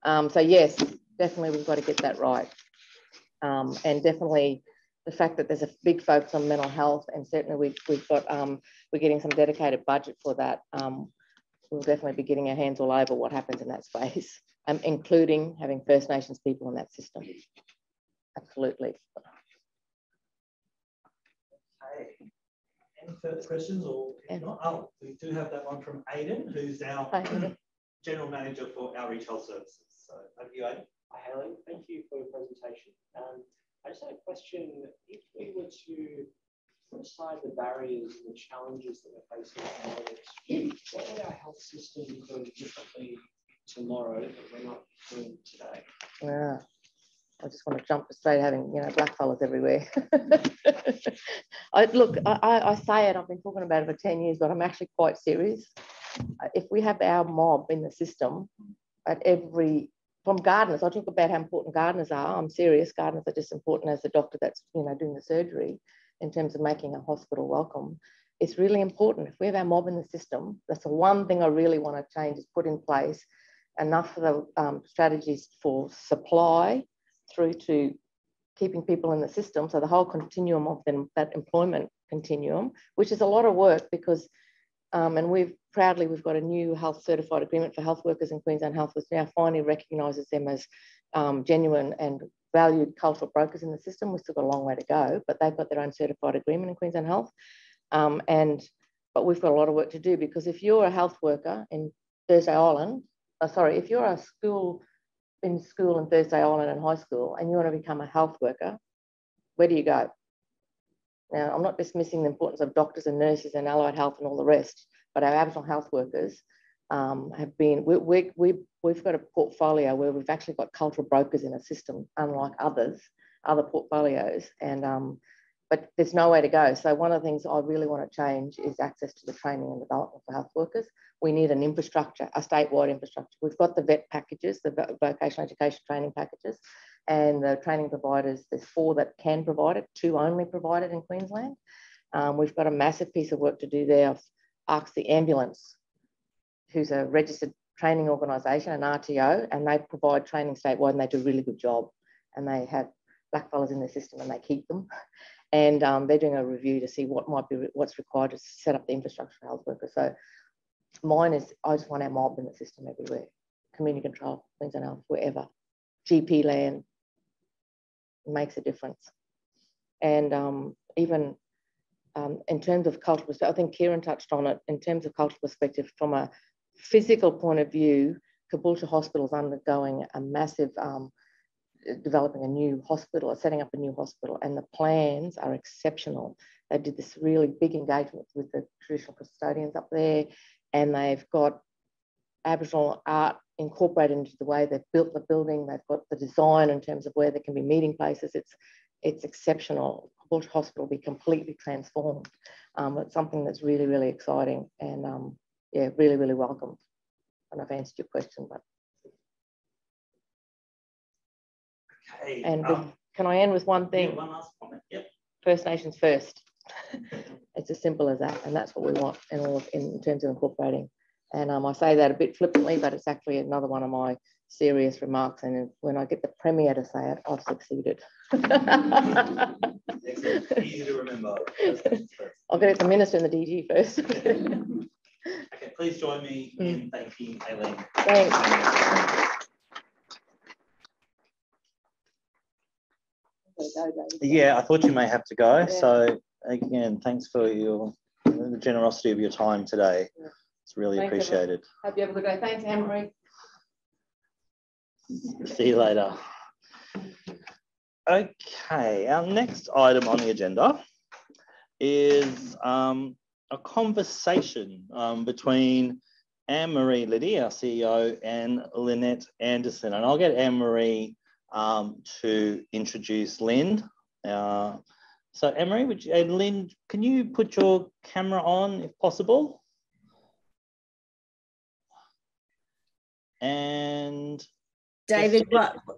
Um, so yes, definitely we've got to get that right. Um, and definitely the fact that there's a big focus on mental health and certainly we've, we've got, um, we're getting some dedicated budget for that. Um, we'll definitely be getting our hands all over what happens in that space, <laughs> um, including having First Nations people in that system. Absolutely. Okay. Any further questions or if not? Oh, we do have that one from Aidan, who's our Hi, <clears throat> general manager for our retail services. So over to you, Aidan. Hi, Helen. Thank you for your presentation. Um, I just had a question. If we were to put aside the barriers and the challenges that we're facing at what would our health system be doing differently tomorrow that we're not doing today? Yeah. I just want to jump straight having, you know, black fellas everywhere. <laughs> I look, I, I say it, I've been talking about it for 10 years, but I'm actually quite serious. If we have our mob in the system at every, from gardeners, I talk about how important gardeners are. I'm serious. Gardeners are just important as the doctor that's, you know, doing the surgery in terms of making a hospital welcome. It's really important. If we have our mob in the system, that's the one thing I really want to change is put in place enough of the um, strategies for supply through to keeping people in the system. So the whole continuum of them, that employment continuum, which is a lot of work because, um, and we've proudly, we've got a new health certified agreement for health workers in Queensland Health, which now finally recognises them as um, genuine and valued cultural brokers in the system. We've still got a long way to go, but they've got their own certified agreement in Queensland Health. Um, and, but we've got a lot of work to do because if you're a health worker in Thursday Island, uh, sorry, if you're a school in school in Thursday Island and high school and you want to become a health worker, where do you go? Now, I'm not dismissing the importance of doctors and nurses and allied health and all the rest, but our Aboriginal health workers um, have been, we, we, we, we've got a portfolio where we've actually got cultural brokers in a system, unlike others, other portfolios. And um, but there's no way to go. So one of the things I really want to change is access to the training and development for health workers. We need an infrastructure, a statewide infrastructure. We've got the VET packages, the vocational education training packages, and the training providers, there's four that can provide it, two only provide it in Queensland. Um, we've got a massive piece of work to do there. I've asked the ambulance, who's a registered training organisation, an RTO, and they provide training statewide and they do a really good job. And they have blackfellas in their system and they keep them <laughs> and um, they're doing a review to see what might be what's required to set up the infrastructure for health workers. So mine is I just want our mob in the system everywhere, community control, Queensland Health, wherever, GP land makes a difference, and um, even um, in terms of cultural perspective, I think Kieran touched on it. In terms of cultural perspective, from a physical point of view, Caboolture Hospital is undergoing a massive um, developing a new hospital setting up a new hospital, and the plans are exceptional. They did this really big engagement with the traditional custodians up there, and they've got Aboriginal art incorporated into the way they've built the building. They've got the design in terms of where there can be meeting places. It's it's exceptional. Caboolture Hospital will be completely transformed. Um, it's something that's really, really exciting and um, yeah, really, really welcome. And I've answered your question, but Okay. And um, can I end with one thing? Yeah, one last comment. Yep. First Nations first. <laughs> it's as simple as that, and that's what we want in all of, in terms of incorporating. And um, I say that a bit flippantly, but it's actually another one of my serious remarks. And when I get the premier to say it, I've succeeded. <laughs> Easy to remember. I'll get it the minister and the DG first. <laughs> okay, please join me in thanking Aileen. Thanks. Yeah, I thought you may have to go. Yeah. So again, thanks for your the generosity of your time today. Yeah. It's really thanks, appreciated. Hope you have a good day. Thanks, Anne-Marie. See you later. Okay, our next item on the agenda is um, a conversation um, between Anne-Marie Liddy, our CEO, and Lynette Anderson. And I'll get Anne-Marie um, to introduce Lynn. Uh, so Emery, would you, and Lynn, can you put your camera on if possible? And David,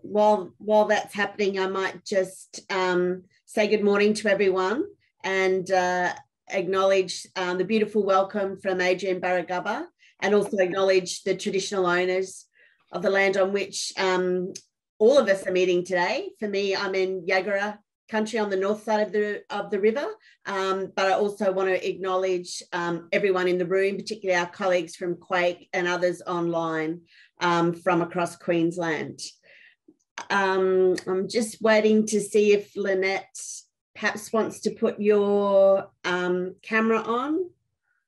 while while that's happening, I might just um, say good morning to everyone and uh, acknowledge um, the beautiful welcome from Adrian Burragubba and also acknowledge the traditional owners of the land on which um, all of us are meeting today. For me, I'm in Yagara country on the north side of the of the river, um, but I also want to acknowledge um, everyone in the room, particularly our colleagues from QAIHC and others online um, from across Queensland. Um, I'm just waiting to see if Lynette perhaps wants to put your um, camera on,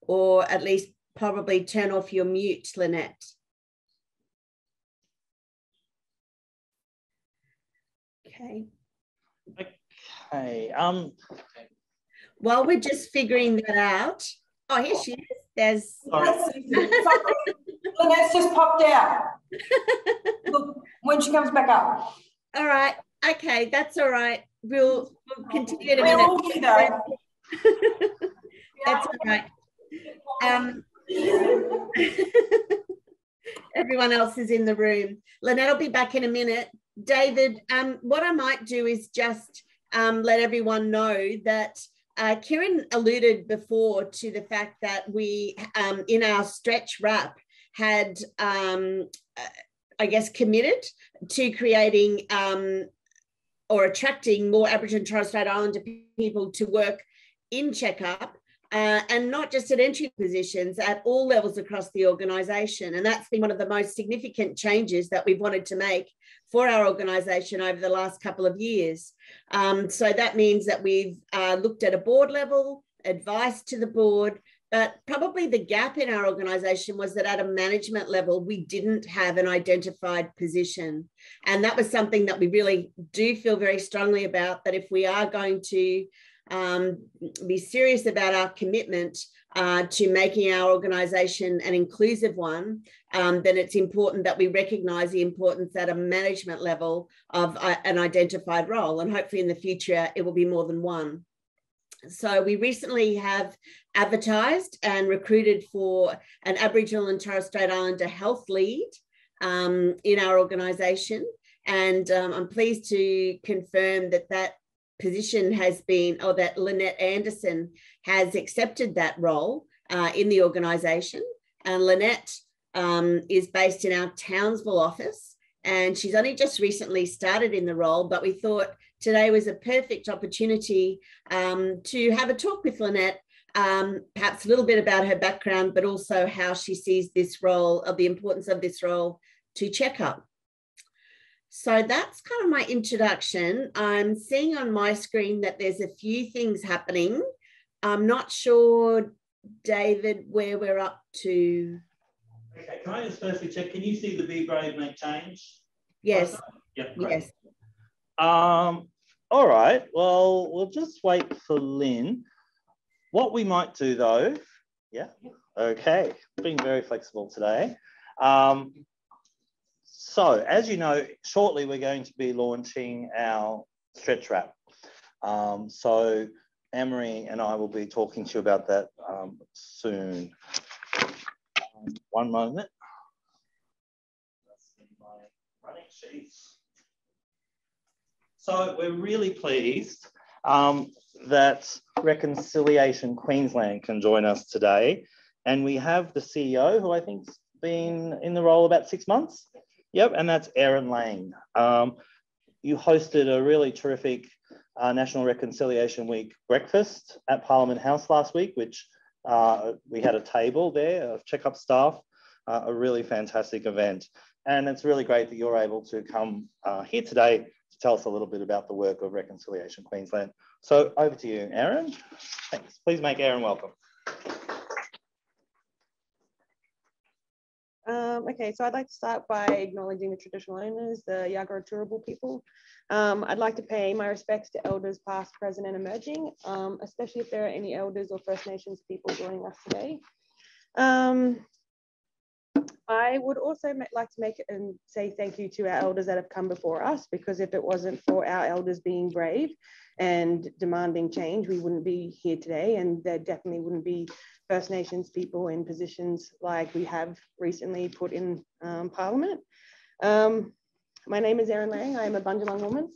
or at least probably turn off your mute, Lynette. Okay. Okay. Um. While we're just figuring that out. Oh, here she is. There's. <laughs> Lynette's just popped <laughs> out. when she comes back up. All right. Okay, that's all right. We'll, we'll continue in a minute. <laughs> that's all right. Um, <laughs> everyone else is in the room. Lynette will be back in a minute. David, um, what I might do is just um, let everyone know that uh, Kieran alluded before to the fact that we, um, in our Stretch RAP, had, um, uh, I guess, committed to creating um, or attracting more Aboriginal and Torres Strait Islander people to work in checkup uh, and not just at entry positions, at all levels across the organisation. And that's been one of the most significant changes that we've wanted to make for our organisation over the last couple of years. Um, so that means that we've uh, looked at a board level, advice to the board, But probably the gap in our organisation was that at a management level, we didn't have an identified position. And that was something that we really do feel very strongly about that if we are going to um, be serious about our commitment uh, to making our organisation an inclusive one, um, then it's important that we recognise the importance at a management level of uh, an identified role. And hopefully in the future, it will be more than one. So we recently have advertised and recruited for an Aboriginal and Torres Strait Islander health lead um, in our organisation. And um, I'm pleased to confirm that that position has been, or that Lynette Anderson has accepted that role uh, in the organisation. And Lynette um, is based in our Townsville office, and she's only just recently started in the role, but we thought today was a perfect opportunity um, to have a talk with Lynette, um, perhaps a little bit about her background, but also how she sees this role, of the importance of this role to Checkup. So that's kind of my introduction. I'm seeing on my screen that there's a few things happening. I'm not sure, David, where we're up to. Okay, can I just firstly check, can you see the Be Brave Make Change? Yes. Yep, great. Yes. Um, all right, well, we'll just wait for Lynn. What we might do though, yeah, okay, being very flexible today. Um, so as you know, shortly we're going to be launching our Stretch RAP. Um, so Emery and I will be talking to you about that um, soon. One moment. running sheets. So we're really pleased um, that Reconciliation Queensland can join us today. And we have the CEO, who I think's been in the role about six months. Yep, and that's Erin Lang. Um, you hosted a really terrific uh, National Reconciliation Week breakfast at Parliament House last week, which uh, we had a table there of checkup staff, uh, a really fantastic event. And it's really great that you're able to come uh, here today to tell us a little bit about the work of Reconciliation Queensland. So over to you, Erin. Thanks. Please make Erin welcome. Um, okay, so I'd like to start by acknowledging the traditional owners, the Yagara Turrbal people. Um, I'd like to pay my respects to elders past, present and emerging, um, especially if there are any elders or First Nations people joining us today. Um, I would also like to make and say thank you to our elders that have come before us, because if it wasn't for our elders being brave and demanding change, we wouldn't be here today, and there definitely wouldn't be First Nations people in positions like we have recently put in um, Parliament. Um, my name is Erin Lang. I am a Bundjalung woman.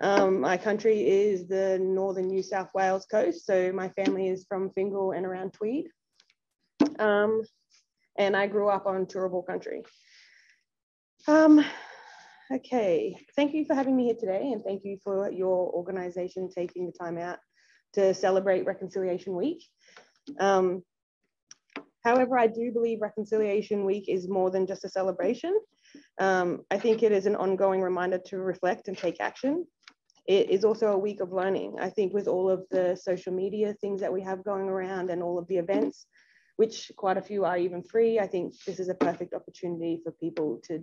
Um, my country is the northern New South Wales coast, so my family is from Fingal and around Tweed. And I grew up on Turrbal country. Um, okay, thank you for having me here today and thank you for your organization taking the time out to celebrate Reconciliation Week. Um, however, I do believe Reconciliation Week is more than just a celebration. Um, I think it is an ongoing reminder to reflect and take action. It is also a week of learning. I think with all of the social media things that we have going around and all of the events, which quite a few are even free. I think this is a perfect opportunity for people to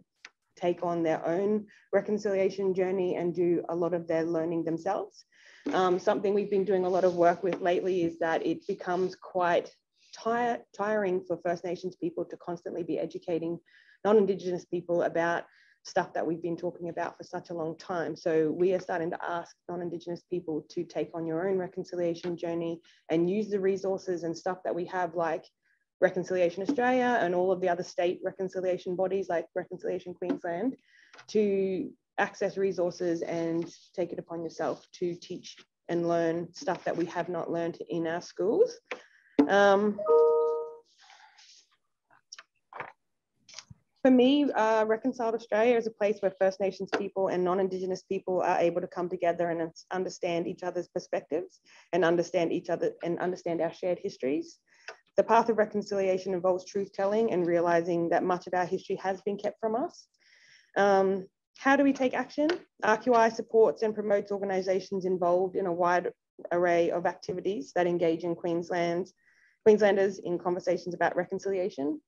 take on their own reconciliation journey and do a lot of their learning themselves. Um, something we've been doing a lot of work with lately is that it becomes quite tire, tiring for First Nations people to constantly be educating non-Indigenous people about stuff that we've been talking about for such a long time. So we are starting to ask non-Indigenous people to take on your own reconciliation journey and use the resources and stuff that we have like Reconciliation Australia and all of the other state reconciliation bodies like Reconciliation Queensland to access resources and take it upon yourself to teach and learn stuff that we have not learned in our schools. Um, for me, uh, Reconciled Australia is a place where First Nations people and non-Indigenous people are able to come together and understand each other's perspectives and understand each other and understand our shared histories. The path of reconciliation involves truth telling and realizing that much of our history has been kept from us. Um, how do we take action? RQI supports and promotes organisations involved in a wide array of activities that engage in Queenslanders in conversations about reconciliation.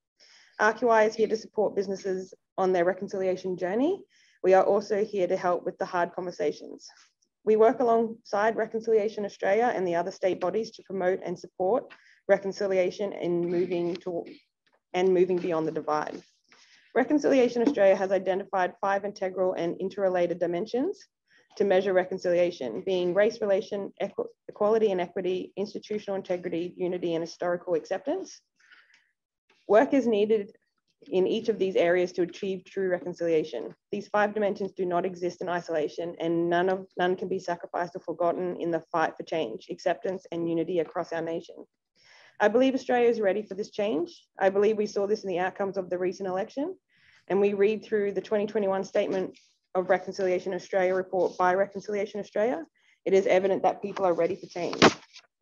RQI is here to support businesses on their reconciliation journey. We are also here to help with the hard conversations. We work alongside Reconciliation Australia and the other state bodies to promote and support reconciliation and moving to and moving beyond the divide. Reconciliation Australia has identified five integral and interrelated dimensions to measure reconciliation, being race relation, equ equality and equity, institutional integrity, unity, and historical acceptance. Work is needed in each of these areas to achieve true reconciliation. These five dimensions do not exist in isolation and none, of, none can be sacrificed or forgotten in the fight for change, acceptance and unity across our nation. I believe Australia is ready for this change. I believe we saw this in the outcomes of the recent election and we read through the 2021 Statement of Reconciliation Australia report by Reconciliation Australia, it is evident that people are ready for change.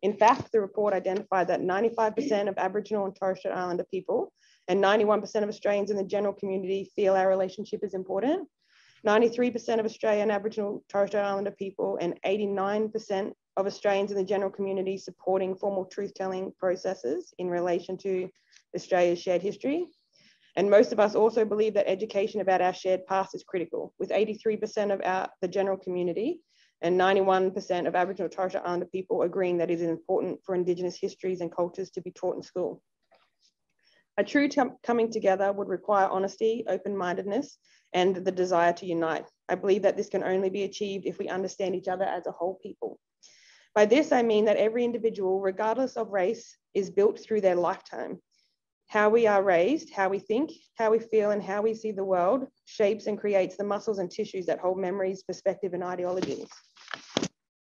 In fact, the report identified that 95% of Aboriginal and Torres Strait Islander people and 91% of Australians in the general community feel our relationship is important. 93% of Australian Aboriginal Torres Strait Islander people and 89% of Australians in the general community supporting formal truth-telling processes in relation to Australia's shared history. And most of us also believe that education about our shared past is critical, with 83% of our, the general community and 91% of Aboriginal and Torres Strait Islander people agreeing that it is important for Indigenous histories and cultures to be taught in school. A true coming together would require honesty, open-mindedness, and the desire to unite. I believe that this can only be achieved if we understand each other as a whole people. By this, I mean that every individual, regardless of race, is built through their lifetime. How we are raised, how we think, how we feel, and how we see the world shapes and creates the muscles and tissues that hold memories, perspective, and ideologies.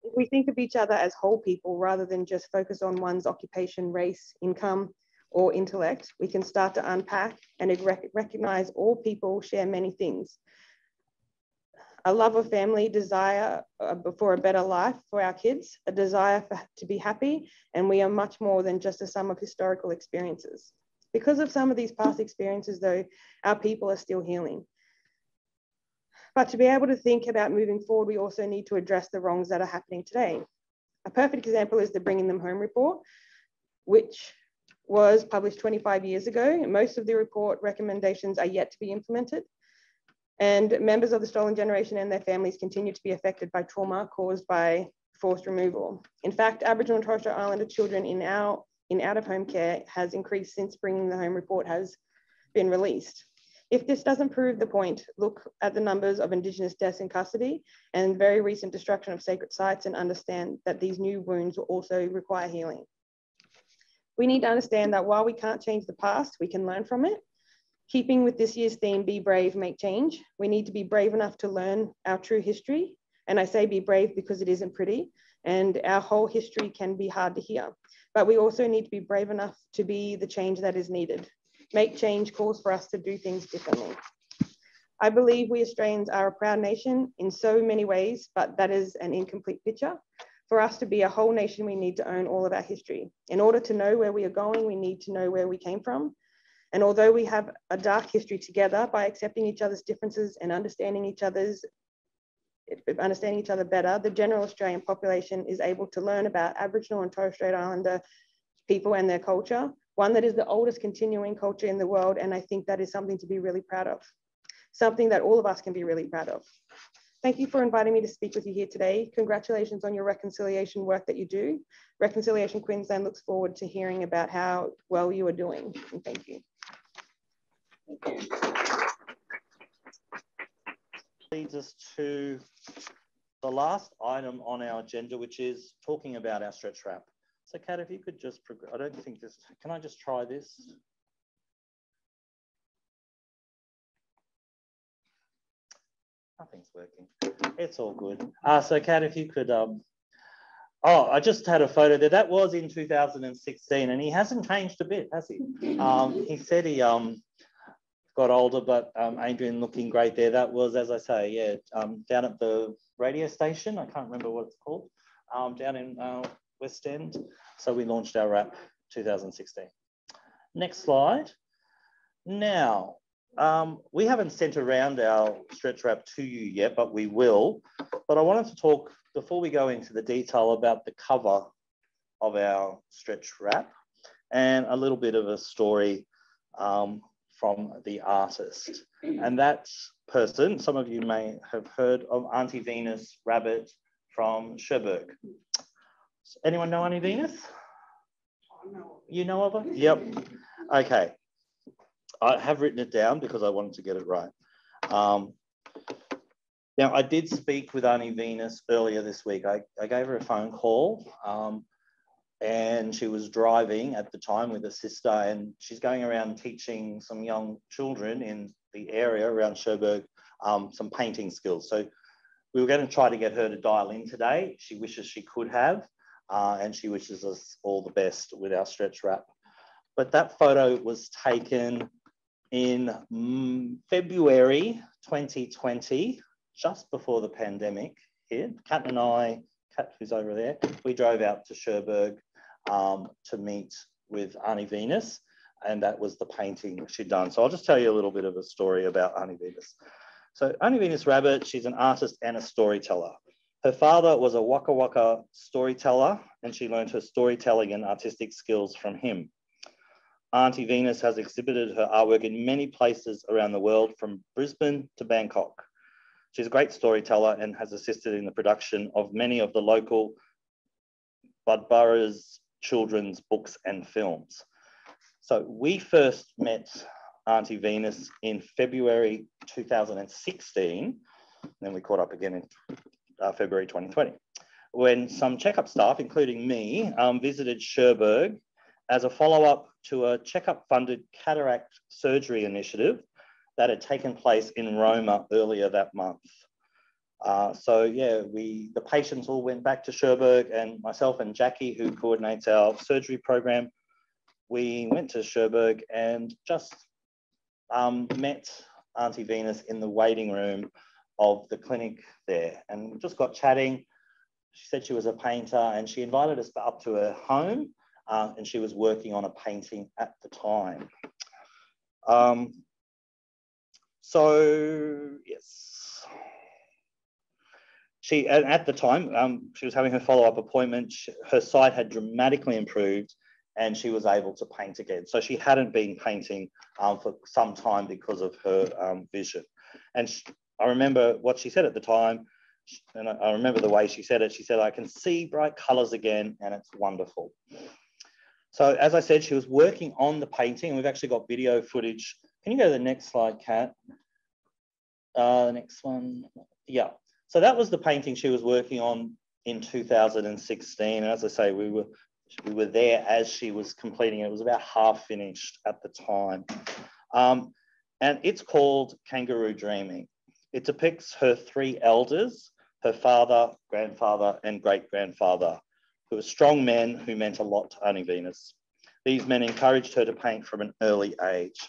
If we think of each other as whole people rather than just focus on one's occupation, race, income, or intellect, we can start to unpack and rec recognize all people share many things. A love of family, desire uh, for a better life for our kids, a desire for, to be happy, and we are much more than just a sum of historical experiences. Because of some of these past experiences, though, our people are still healing. But to be able to think about moving forward, we also need to address the wrongs that are happening today. A perfect example is the Bringing Them Home report, which was published 25 years ago. Most of the report recommendations are yet to be implemented. And members of the stolen generation and their families continue to be affected by trauma caused by forced removal. In fact, Aboriginal and Torres Strait Islander children in, our, in out-of-home care has increased since Bringing the Home report has been released. If this doesn't prove the point, look at the numbers of Indigenous deaths in custody and very recent destruction of sacred sites and understand that these new wounds will also require healing. We need to understand that while we can't change the past, we can learn from it. Keeping with this year's theme, be brave, make change, we need to be brave enough to learn our true history. And I say be brave because it isn't pretty and our whole history can be hard to hear. But we also need to be brave enough to be the change that is needed. Make change calls for us to do things differently. I believe we Australians are a proud nation in so many ways, but that is an incomplete picture. For us to be a whole nation, we need to own all of our history. In order to know where we are going, we need to know where we came from. And although we have a dark history together, by accepting each other's differences and understanding each other's understanding each other better, the general Australian population is able to learn about Aboriginal and Torres Strait Islander people and their culture, one that is the oldest continuing culture in the world. And I think that is something to be really proud of, something that all of us can be really proud of. Thank you for inviting me to speak with you here today. Congratulations on your reconciliation work that you do. Reconciliation Queensland looks forward to hearing about how well you are doing. And thank you. Leads us to the last item on our agenda, which is talking about our Stretch RAP. So Kat, if you could just, I don't think this, can I just try this? Nothing's working. It's all good. Uh, so Kat, if you could, um, oh, I just had a photo there. That was in 2016 and he hasn't changed a bit, has he? Um, he said he um, got older, but um, Adrian looking great there. That was, as I say, yeah, um, down at the radio station. I can't remember what it's called, um, down in uh, West End. So we launched our RAP 2016. Next slide. Now, um, we haven't sent around our Stretch RAP to you yet, but we will. But I wanted to talk, before we go into the detail, about the cover of our Stretch RAP. and a little bit of a story um, from the artist. And that person, some of you may have heard of Auntie Venus Rabbit from Cherbourg. Anyone know Auntie Venus? You know of her? Yep. Okay. I have written it down because I wanted to get it right. Um, now, I did speak with Auntie Venus earlier this week. I, I gave her a phone call um, and she was driving at the time with her sister and she's going around teaching some young children in the area around Cherbourg um, some painting skills. So we were going to try to get her to dial in today. She wishes she could have, uh, and she wishes us all the best with our stretch RAP. But that photo was taken in mm, February 2020, just before the pandemic hit. Kat and I, Kat who's over there, we drove out to Cherbourg um, to meet with Auntie Venus, and that was the painting she'd done. So I'll just tell you a little bit of a story about Auntie Venus. So Auntie Venus Rabbit, she's an artist and a storyteller. Her father was a Waka Waka storyteller, and she learned her storytelling and artistic skills from him. Auntie Venus has exhibited her artwork in many places around the world, from Brisbane to Bangkok. She's a great storyteller and has assisted in the production of many of the local Budburra's children's books and films. So we first met Auntie Venus in February 2016, then we caught up again in uh, February 2020, when some checkup staff, including me, um, visited Cherbourg as a follow-up to a checkup funded cataract surgery initiative that had taken place in Roma earlier that month. Uh, so yeah, we the patients all went back to Cherbourg and myself and Jackie, who coordinates our surgery program, we went to Cherbourg and just um, met Auntie Venus in the waiting room of the clinic there and just got chatting. She said she was a painter and she invited us up to her home uh, and she was working on a painting at the time. Um, so, yes. She, at the time, um, she was having her follow-up appointment. Her sight had dramatically improved and she was able to paint again. So she hadn't been painting um, for some time because of her um, vision. And she, I remember what she said at the time, and I, I remember the way she said it. She said, I can see bright colors again, and it's wonderful. So as I said, she was working on the painting. and We've actually got video footage. Can you go to the next slide, Kat? Uh, the next one. Yeah. So that was the painting she was working on in 2016. And as I say, we were we were there as she was completing it. It was about half finished at the time. Um, and it's called Kangaroo Dreaming. It depicts her three elders, her father, grandfather, and great grandfather, who were strong men who meant a lot to Auntie Venus. These men encouraged her to paint from an early age.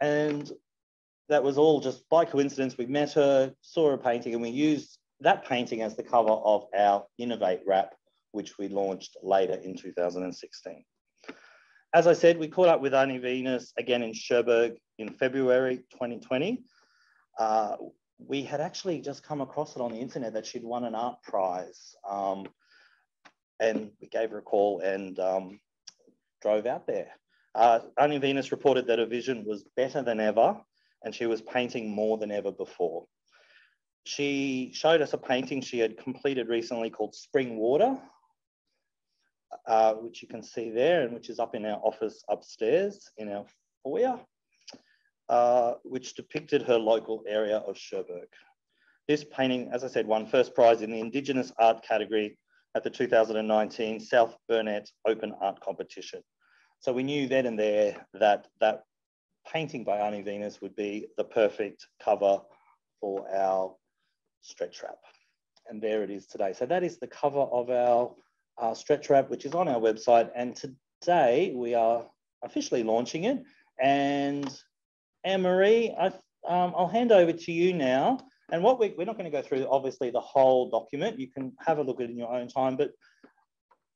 And that was all just by coincidence. We met her, saw her painting, and we used that painting as the cover of our Innovate RAP, which we launched later in 2016. As I said, we caught up with Auntie Venus again in Cherbourg in February 2020. Uh, we had actually just come across it on the internet that she'd won an art prize. Um, and we gave her a call and um, drove out there. Uh, Venus reported that her vision was better than ever and she was painting more than ever before. She showed us a painting she had completed recently called Spring Water, uh, which you can see there and which is up in our office upstairs in our foyer, uh, which depicted her local area of Cherbourg. This painting, as I said, won first prize in the Indigenous art category at the 2019 South Burnett Open Art Competition. So we knew then and there that that painting by Auntie Venus would be the perfect cover for our stretch RAP. And there it is today. So that is the cover of our uh, stretch RAP, which is on our website. And today we are officially launching it. And Anne Marie, I, um, I'll hand over to you now. And what we, we're not going to go through, obviously, the whole document. You can have a look at it in your own time. But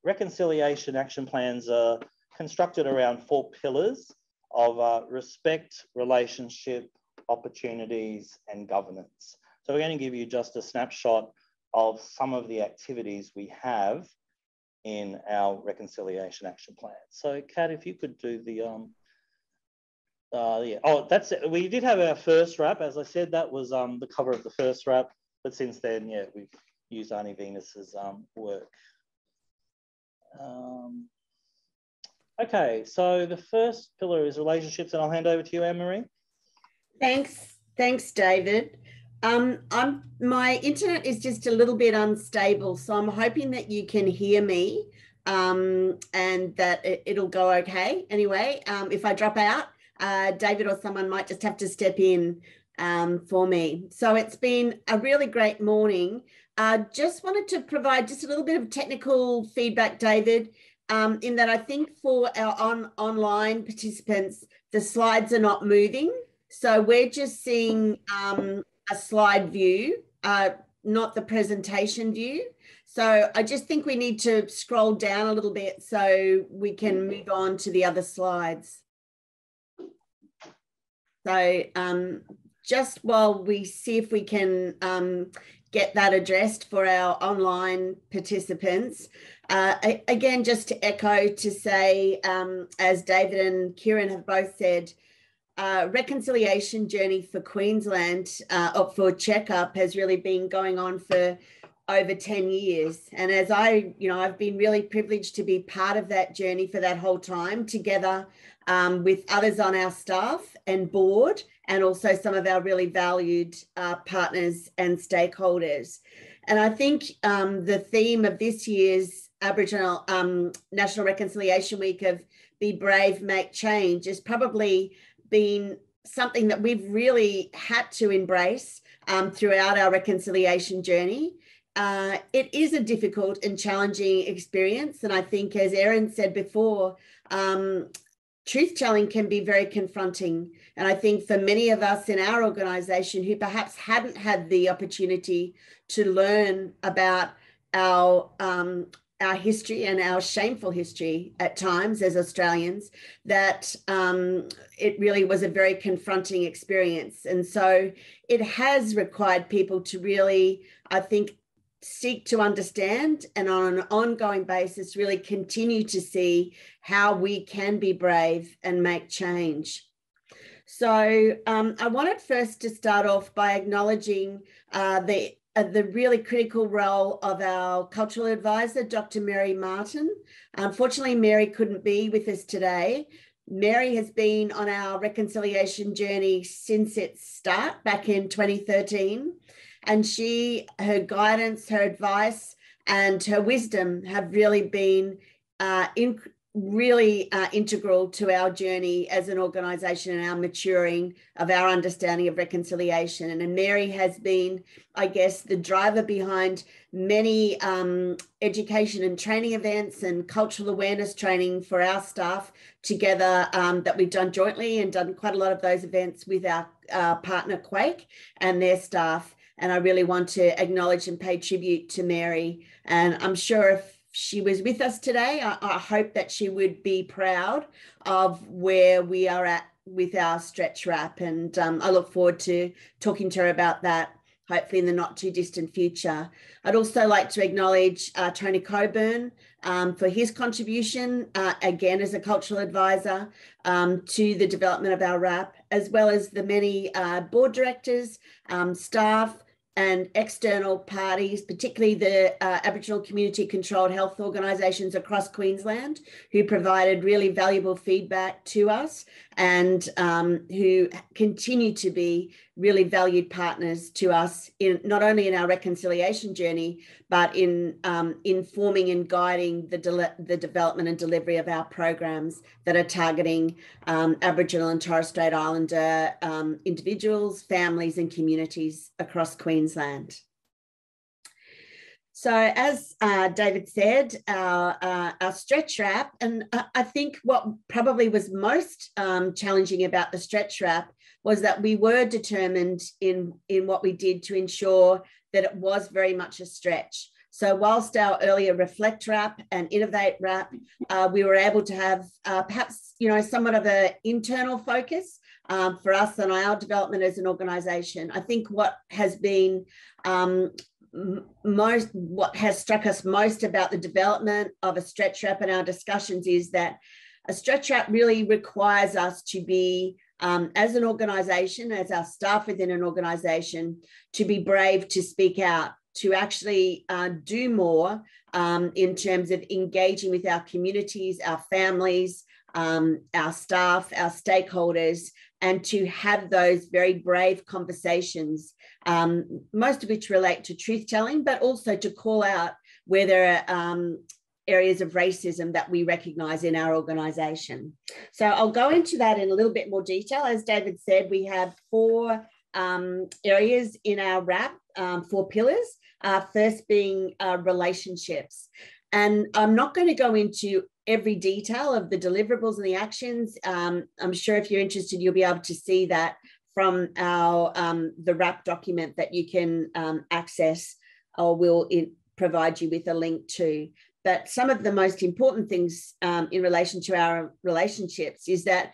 reconciliation action plans are constructed around four pillars of uh, respect, relationship, opportunities, and governance. So we're going to give you just a snapshot of some of the activities we have in our reconciliation action plan. So Kat, if you could do the, um, uh, yeah, oh, that's it. We did have our first RAP, As I said, that was um, the cover of the first RAP. but since then, yeah, we've used Auntie Venus's um, work. Um, okay, so the first pillar is relationships, and I'll hand over to you, Anne Marie. Thanks, thanks, David. Um, I'm my internet is just a little bit unstable, so I'm hoping that you can hear me um, and that it, will go okay. Anyway, um, if I drop out, uh, David or someone might just have to step in um, for me. So it's been a really great morning. Uh, just wanted to provide just a little bit of technical feedback, David, um, in that I think for our on online participants, the slides are not moving. So we're just seeing um, a slide view, uh, not the presentation view. So I just think we need to scroll down a little bit so we can move on to the other slides. So um, just while we see if we can um, get that addressed for our online participants. Uh, again, just to echo to say, um, as David and Kieran have both said, uh, reconciliation journey for Queensland uh, for checkup has really been going on for over 10 years. And as I, you know, I've been really privileged to be part of that journey for that whole time together um, with others on our staff and board, and also some of our really valued uh, partners and stakeholders. And I think um, the theme of this year's Aboriginal um, National Reconciliation Week of Be Brave, Make Change is probably been something that we've really had to embrace um, throughout our reconciliation journey. Uh, it is a difficult and challenging experience. And I think, as Erin said before, um, truth telling can be very confronting. And I think for many of us in our organization who perhaps hadn't had the opportunity to learn about our um, our history and our shameful history at times as Australians, that um, it really was a very confronting experience. And so it has required people to really, I think, seek to understand and on an ongoing basis really continue to see how we can be brave and make change. So um, I wanted first to start off by acknowledging uh, the uh, the really critical role of our cultural advisor, Dr. Mary Martin. Unfortunately, Mary couldn't be with us today. Mary has been on our reconciliation journey since its start back in 2013. And she, her guidance, her advice, and her wisdom have really been uh, in, really uh, integral to our journey as an organisation and our maturing of our understanding of reconciliation. And Mary has been, I guess, the driver behind many um, education and training events and cultural awareness training for our staff together um, that we've done jointly and done quite a lot of those events with our uh, partner QAIHC and their staff. And I really want to acknowledge and pay tribute to Mary. And I'm sure if she was with us today. I, I, hope that she would be proud of where we are at with our stretch RAP. And um, I look forward to talking to her about that, hopefully in the not too distant future. I'd also like to acknowledge uh, Tony Coburn um, for his contribution, uh, again, as a cultural advisor um, to the development of our RAP, as well as the many uh, board directors, um, staff, and external parties, particularly the uh, Aboriginal community controlled health organisations across Queensland, who provided really valuable feedback to us and um, who continue to be really valued partners to us in not only in our reconciliation journey, but in um, informing and guiding the, de the development and delivery of our programs that are targeting um, Aboriginal and Torres Strait Islander um, individuals, families, and communities across Queensland. So as uh, David said, our, uh, our stretch RAP, and I think what probably was most um, challenging about the stretch RAP was that we were determined in, in what we did to ensure that it was very much a stretch. So whilst our earlier reflect RAP and innovate RAP, uh, we were able to have uh, perhaps you know somewhat of an internal focus um, for us and our development as an organisation. I think what has been um, most what has struck us most about the development of a stretch RAP in our discussions is that a stretch RAP really requires us to be um, as an organization as our staff within an organization to be brave to speak out to actually uh, do more um, in terms of engaging with our communities our families um, our staff our stakeholders and to have those very brave conversations, um, most of which relate to truth telling, but also to call out where there are um, areas of racism that we recognise in our organisation. So I'll go into that in a little bit more detail. As David said, we have four um, areas in our RAP, um, four pillars. Uh, first being uh, relationships. And I'm not going to go into every detail of the deliverables and the actions. Um, I'm sure if you're interested, you'll be able to see that from our um, the RAP document that you can um, access or will provide you with a link to. But some of the most important things um, in relation to our relationships is that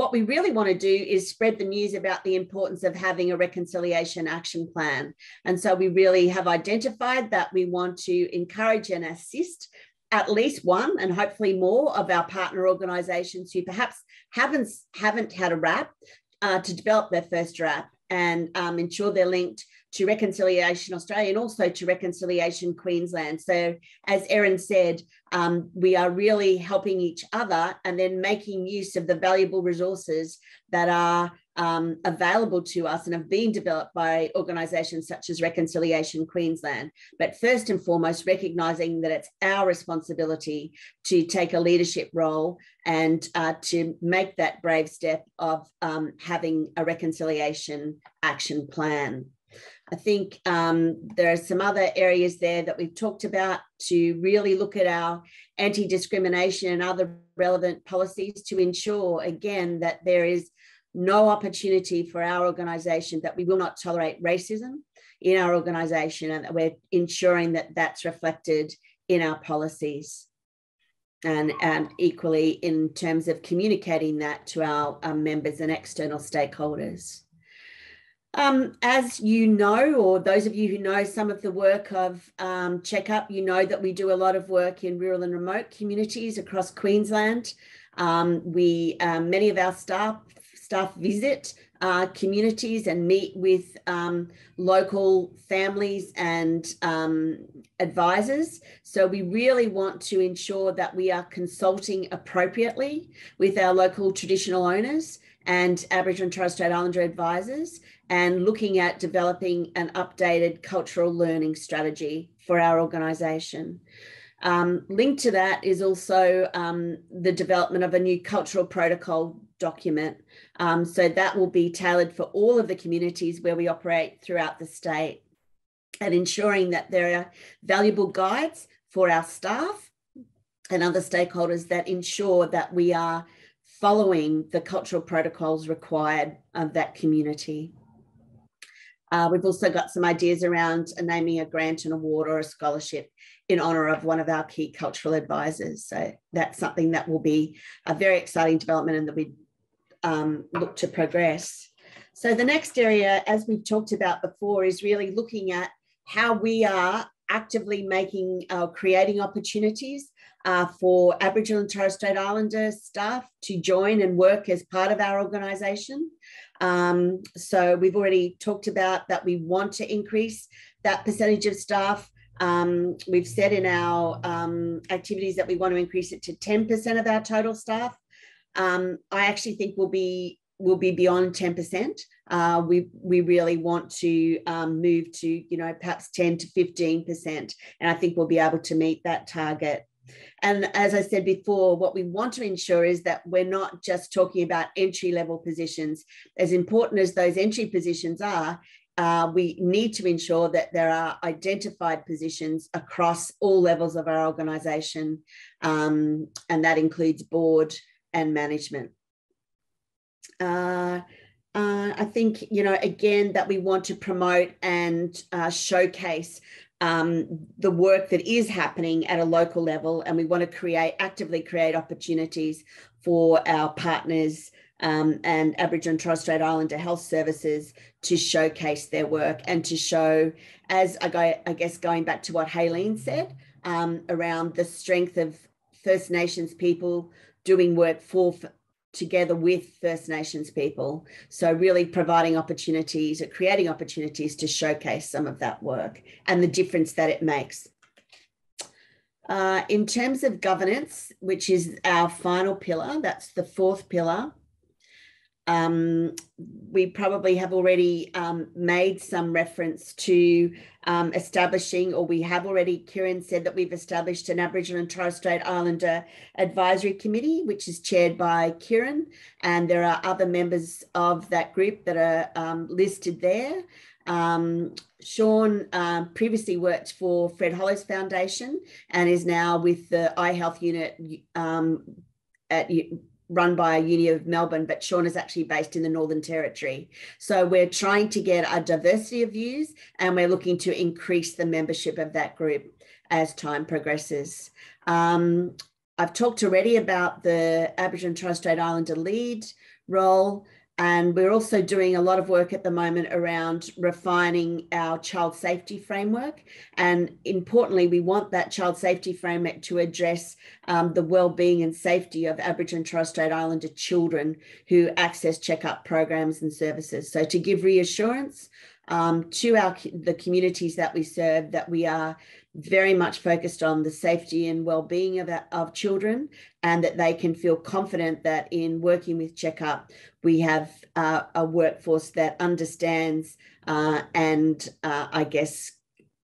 what we really want to do is spread the news about the importance of having a reconciliation action plan. And so we really have identified that we want to encourage and assist at least one and hopefully more of our partner organizations who perhaps haven't haven't had a RAP uh, to develop their first RAP and um, ensure they're linked to Reconciliation Australia and also to Reconciliation Queensland. So, as Erin said, um, we are really helping each other and then making use of the valuable resources that are um, available to us and have been developed by organisations such as Reconciliation Queensland. But first and foremost, recognising that it's our responsibility to take a leadership role and uh, to make that brave step of um, having a reconciliation action plan. I think um, there are some other areas there that we've talked about to really look at our anti discrimination and other relevant policies to ensure, again, that there is no opportunity for our organisation that we will not tolerate racism in our organisation and that we're ensuring that that's reflected in our policies and, and equally in terms of communicating that to our, our members and external stakeholders. Um, as you know, or those of you who know some of the work of um, Checkup, you know that we do a lot of work in rural and remote communities across Queensland. Um, we, um, many of our staff staff visit uh, communities and meet with um, local families and um, advisors. So we really want to ensure that we are consulting appropriately with our local traditional owners and Aboriginal and Torres Strait Islander advisors and looking at developing an updated cultural learning strategy for our organisation. Um, linked to that is also um, the development of a new cultural protocol document. Um, so that will be tailored for all of the communities where we operate throughout the state and ensuring that there are valuable guides for our staff and other stakeholders that ensure that we are following the cultural protocols required of that community. Uh, we've also got some ideas around naming a grant, an award, or a scholarship in honour of one of our key cultural advisors. So that's something that will be a very exciting development and that we um, look to progress. So the next area, as we've talked about before, is really looking at how we are actively making, uh, creating opportunities uh, for Aboriginal and Torres Strait Islander staff to join and work as part of our organisation. Um, so we've already talked about that we want to increase that percentage of staff. Um, we've said in our um, activities that we want to increase it to 10% of our total staff um, I actually think we'll be will be beyond 10%. Uh, we we really want to um, move to you know perhaps 10 to 15%, and I think we'll be able to meet that target. And as I said before, what we want to ensure is that we're not just talking about entry level positions. As important as those entry positions are, uh, we need to ensure that there are identified positions across all levels of our organisation, um, and that includes board, and management. Uh, uh, I think, you know, again, that we want to promote and uh, showcase um, the work that is happening at a local level, and we want to create actively create opportunities for our partners um, and Aboriginal and Torres Strait Islander health services to showcase their work and to show, as I go, I guess going back to what Haylene said um, around the strength of First Nations people doing work for together with First Nations people. So really providing opportunities, or creating opportunities to showcase some of that work and the difference that it makes. Uh, in terms of governance, which is our final pillar, that's the fourth pillar, um, we probably have already um, made some reference to um, establishing, or we have already, Kieran said that we've established an Aboriginal and Torres Strait Islander Advisory Committee, which is chaired by Kieran, and there are other members of that group that are um, listed there. Um, Sean um, previously worked for Fred Hollows Foundation and is now with the eye health unit at run by Uni of Melbourne, but Sean is actually based in the Northern Territory. So we're trying to get a diversity of views and we're looking to increase the membership of that group as time progresses. Um, I've talked already about the Aboriginal and Torres Strait Islander lead role. And we're also doing a lot of work at the moment around refining our child safety framework. And importantly, we want that child safety framework to address um, the well-being and safety of Aboriginal and Torres Strait Islander children who access checkup programs and services. So to give reassurance um, to our the communities that we serve that we are very much focused on the safety and well-being of, of children and that they can feel confident that in working with checkup we have uh, a workforce that understands uh, and uh, i guess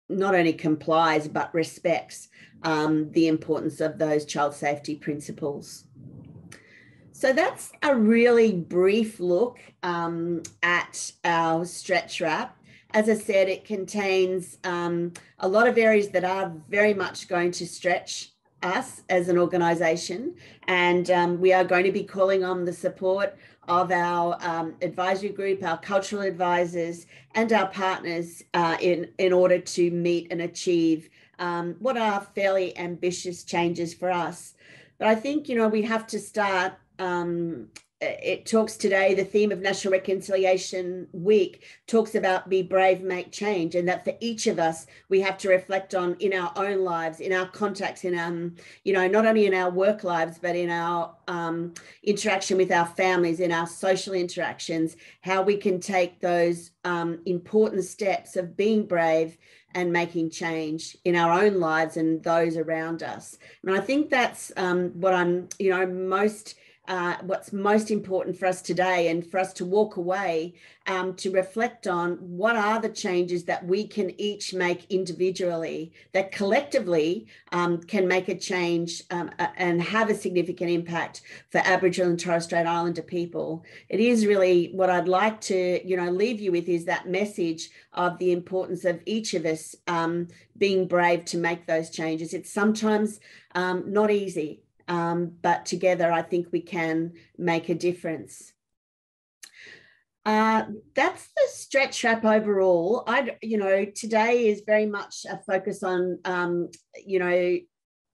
not only complies but respects um, the importance of those child safety principles. So that's a really brief look um, at our stretch RAP as I said, it contains um, a lot of areas that are very much going to stretch us as an organisation. And um, we are going to be calling on the support of our um, advisory group, our cultural advisors, and our partners uh, in, in order to meet and achieve um, what are fairly ambitious changes for us. But I think, you know, we have to start um, it talks today, the theme of National Reconciliation Week talks about be brave, make change, and that for each of us, we have to reflect on in our own lives, in our contacts, in um, you know, not only in our work lives, but in our um, interaction with our families, in our social interactions, how we can take those um, important steps of being brave and making change in our own lives and those around us. And I think that's um, what I'm, you know, most uh, what's most important for us today and for us to walk away um, to reflect on what are the changes that we can each make individually that collectively um, can make a change um, and have a significant impact for Aboriginal and Torres Strait Islander people. It is really what I'd like to, you know, leave you with is that message of the importance of each of us um, being brave to make those changes. It's sometimes um, not easy um, but together I think we can make a difference. Uh, that's the stretch RAP overall. I, you know, today is very much a focus on, um, you know,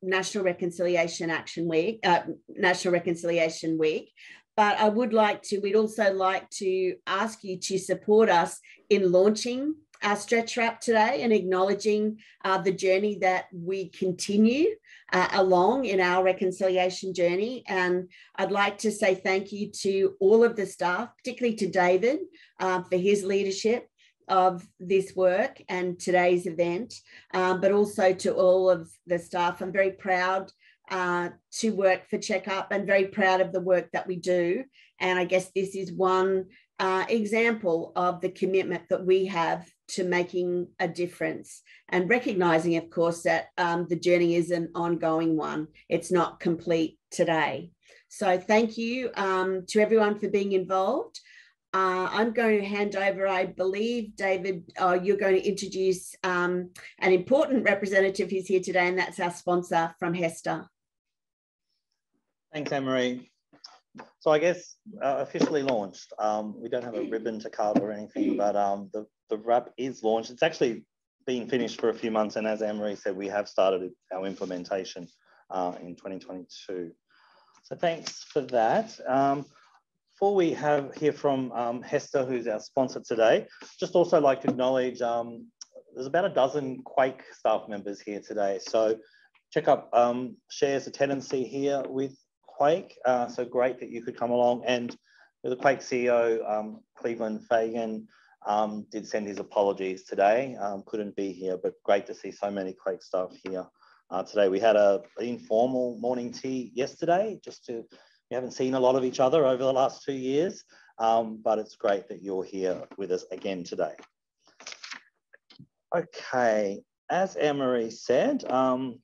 National Reconciliation Action Week, uh, National Reconciliation Week. But I would like to, we'd also like to ask you to support us in launching our stretch RAP today and acknowledging uh, the journey that we continue uh, along in our reconciliation journey. And I'd like to say thank you to all of the staff, particularly to David uh, for his leadership of this work and today's event, um, but also to all of the staff. I'm very proud uh, to work for Checkup and very proud of the work that we do. And I guess this is one uh, example of the commitment that we have to making a difference and recognizing, of course, that um, the journey is an ongoing one. It's not complete today. So thank you um, to everyone for being involved. Uh, I'm going to hand over, I believe, David, uh, you're going to introduce um, an important representative who's here today, and that's our sponsor from HESTA. Thanks, Anne-Marie. So I guess uh, officially launched. Um, we don't have a ribbon to cut or anything, but um, the, the RAP is launched. It's actually been finished for a few months. And as Anne-Marie said, we have started our implementation uh, in 2022. So thanks for that. Um, before we have hear from um, HESTA, who's our sponsor today, just also like to acknowledge um, there's about a dozen QAIHC staff members here today. So check up um, shares a tenancy here with QAIHC. Uh, so great that you could come along. And the QAIHC CEO, um, Cleveland Fagan, um, did send his apologies today. Um, couldn't be here, but great to see so many QAIHC staff here uh, today. We had a informal morning tea yesterday, just to we haven't seen a lot of each other over the last two years, um, but it's great that you're here with us again today. Okay, as Anne-Marie said, um,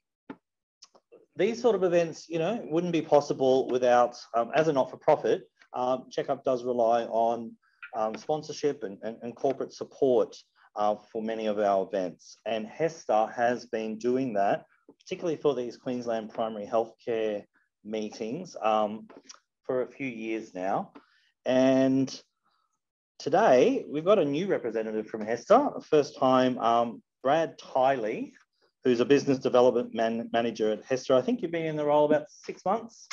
these sort of events, you know, wouldn't be possible without, um, as a not-for-profit, um, Checkup does rely on um, sponsorship and, and, and, corporate support uh, for many of our events. And HESTA has been doing that, particularly for these Queensland primary healthcare meetings um, for a few years now. And today we've got a new representative from HESTA, first time um, Brad Tiley, who's a business development man manager at HESTA. I think you've been in the role about six months.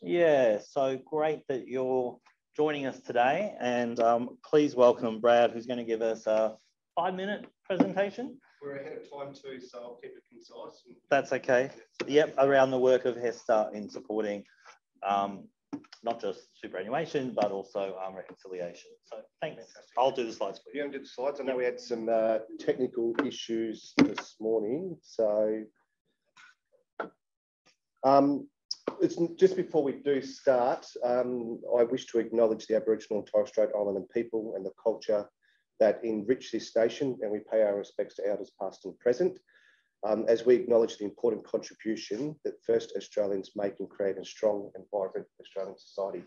Yeah, so great that you're joining us today. And um, please welcome Brad, who's going to give us a five minute presentation. We're ahead of time too, so I'll keep it concise. That's okay. Yep, around the work of HESTA in supporting um, not just superannuation, but also um, reconciliation. So thanks. Fantastic. I'll do the slides for you. You want to do the slides? I know we had some uh, technical issues this morning. So um, it's just before we do start, um, I wish to acknowledge the Aboriginal and Torres Strait Islander people and the culture that enrich this nation, and we pay our respects to elders past and present, um, as we acknowledge the important contribution that First Australians make in creating a strong and vibrant Australian society.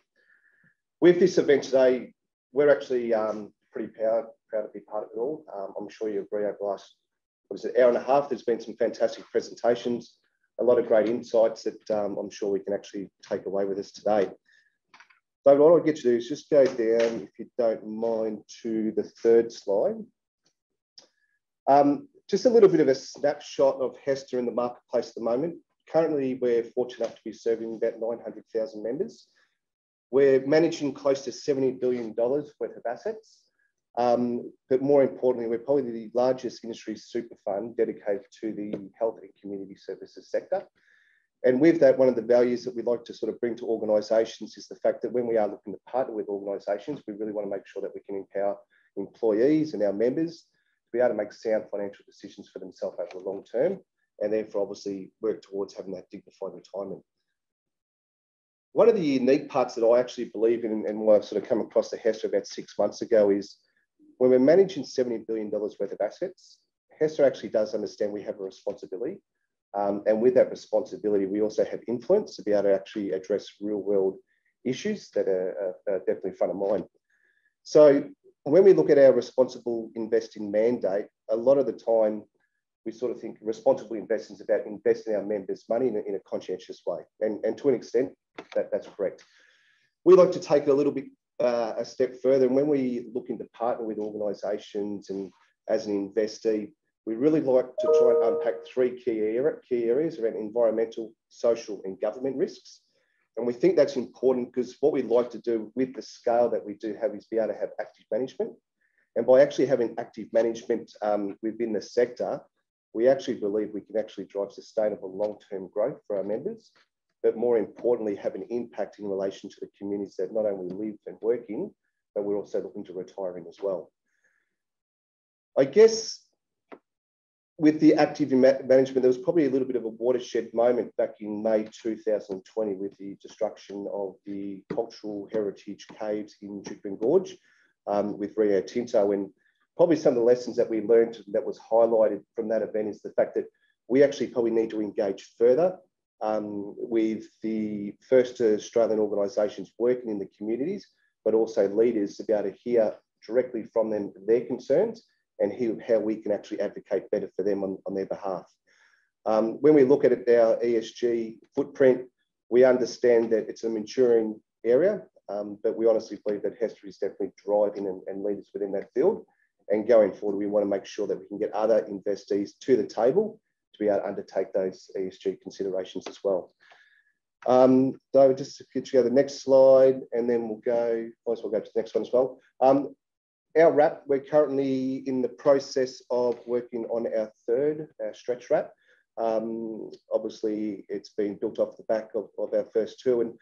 With this event today, we're actually um, pretty proud, proud to be part of it all. Um, I'm sure you agree over the last, what is it, hour and a half, there's been some fantastic presentations a lot of great insights that um, I'm sure we can actually take away with us today. So what I'll get you to do is just go down, if you don't mind, to the third slide. Um, just a little bit of a snapshot of HESTA in the marketplace at the moment. Currently, we're fortunate enough to be serving about 900,000 members. We're managing close to $70 billion worth of assets. Um, but more importantly, we're probably the largest industry super fund dedicated to the health and community services sector. And with that, one of the values that we like to sort of bring to organisations is the fact that when we are looking to partner with organisations, we really want to make sure that we can empower employees and our members be able to make sound financial decisions for themselves over the long term, and therefore obviously work towards having that dignified retirement. One of the unique parts that I actually believe in and what I've sort of come across the HESTA about six months ago is when we're managing $70 billion worth of assets, HESTA actually does understand we have a responsibility. Um, and with that responsibility, we also have influence to be able to actually address real world issues that are, are, definitely front of mind. So when we look at our responsible investing mandate, a lot of the time we sort of think responsible investing is about investing our members' money in a, in a conscientious way. And, and to an extent, that, that's correct. We like to take it a little bit uh, a step further. And when we look into partner with organisations and as an investee, we really like to try and unpack three key, area, key areas around environmental, social, and government risks. And we think that's important because what we'd like to do with the scale that we do have is be able to have active management. And by actually having active management um, within the sector, we actually believe we can actually drive sustainable long-term growth for our members but more importantly, have an impact in relation to the communities that not only live and work in, but we're also looking to retire in as well. I guess with the active management, there was probably a little bit of a watershed moment back in May 2020 with the destruction of the cultural heritage caves in Juukan Gorge um, with Rio Tinto. And probably some of the lessons that we learned that was highlighted from that event is the fact that we actually probably need to engage further um, with the first Australian organisations working in the communities, but also leaders to be able to hear directly from them their concerns and hear how we can actually advocate better for them on, on their behalf. Um, when we look at it, our ESG footprint, we understand that it's a maturing area, um, but we honestly believe that HESTA is definitely driving and, and leaders within that field. And going forward, we want to make sure that we can get other investees to the table to be able to undertake those ESG considerations as well. Um, David, just to get you to the next slide, and then we'll go, might as well go to the next one as well. Um, our RAP, we're currently in the process of working on our third, our stretch RAP. Um, obviously, it's been built off the back of, of our first two. And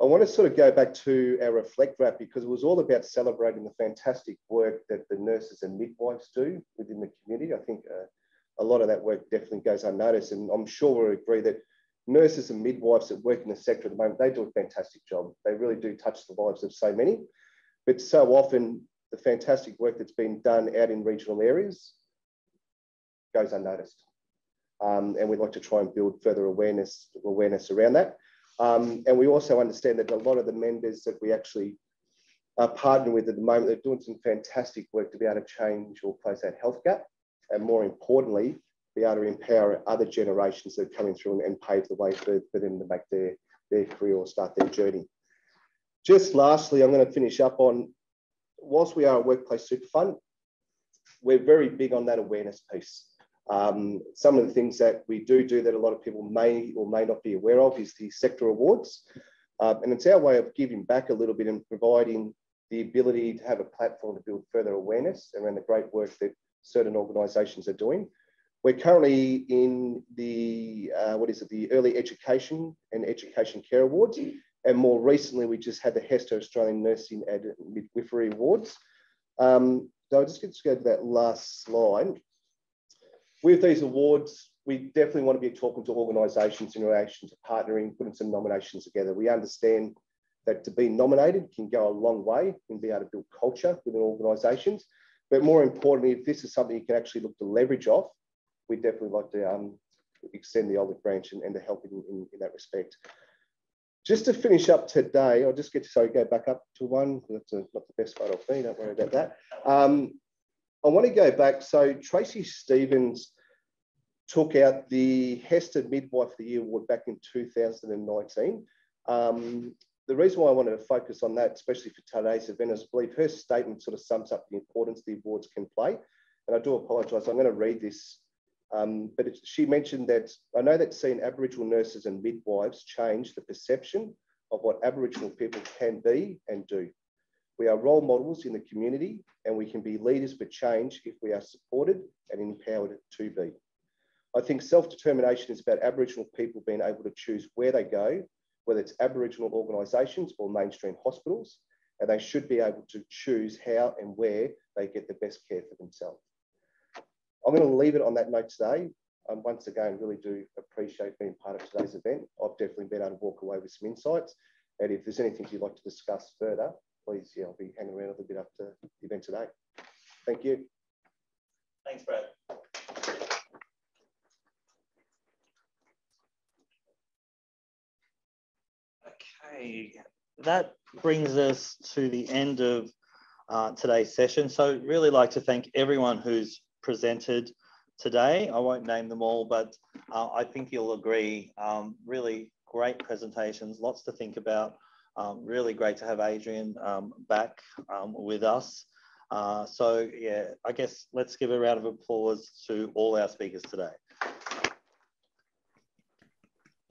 I want to sort of go back to our Reflect RAP because it was all about celebrating the fantastic work that the nurses and midwives do within the community. I think uh, a lot of that work definitely goes unnoticed. And I'm sure we'll agree that nurses and midwives that work in the sector at the moment, they do a fantastic job. They really do touch the lives of so many. But so often, the fantastic work that's been done out in regional areas goes unnoticed. Um, and we'd like to try and build further awareness, awareness around that. Um, and we also understand that a lot of the members that we actually are partnering with at the moment, they're doing some fantastic work to be able to change or close that health gap. And more importantly, be able to empower other generations that are coming through and, and pave the way for, for them to make their, their career or start their journey. Just lastly, I'm going to finish up on, whilst we are a workplace super fund, we're very big on that awareness piece. Um, some of the things that we do do that a lot of people may or may not be aware of is the sector awards. Um, and it's our way of giving back a little bit and providing the ability to have a platform to build further awareness around the great work that certain organisations are doing. We're currently in the, uh, what is it, the Early Education and Education Care Awards. And more recently, we just had the HESTA Australian Nursing Midwifery Awards. Um, so I'll just, just go to that last slide. With these awards, we definitely want to be talking to organisations in relation to partnering, putting some nominations together. We understand that to be nominated can go a long way and be able to build culture within organisations. But more importantly, if this is something you can actually look to leverage off, we definitely like to um, extend the olive branch and, and to help in, in, in, that respect. Just to finish up today, I'll just get to, sorry, go back up to one. That's a, not the best photo of me, don't worry about that. Um, I want to go back. So Tracy Stevens took out the HESTA Midwife of the Year Award back in 2019. Um, the reason why I wanted to focus on that, especially for today's event, is I believe her statement sort of sums up the importance the awards can play. And I do apologise, I'm going to read this um, but she mentioned that I know that seeing Aboriginal nurses and midwives change the perception of what Aboriginal people can be and do. We are role models in the community and we can be leaders for change if we are supported and empowered to be. I think self-determination is about Aboriginal people being able to choose where they go, whether it's Aboriginal organisations or mainstream hospitals, and they should be able to choose how and where they get the best care for themselves. I'm going to leave it on that note today. Um, once again, really do appreciate being part of today's event. I've definitely been able to walk away with some insights. And if there's anything you'd like to discuss further, please, yeah, I'll be hanging around a little bit after the event today. Thank you. Thanks, Brad. Okay, that brings us to the end of uh, today's session. So really like to thank everyone who's presented today. I won't name them all, but uh, I think you'll agree, um, really great presentations, lots to think about. Um, really great to have Adrian um, back um, with us. Uh, so yeah, I guess let's give a round of applause to all our speakers today.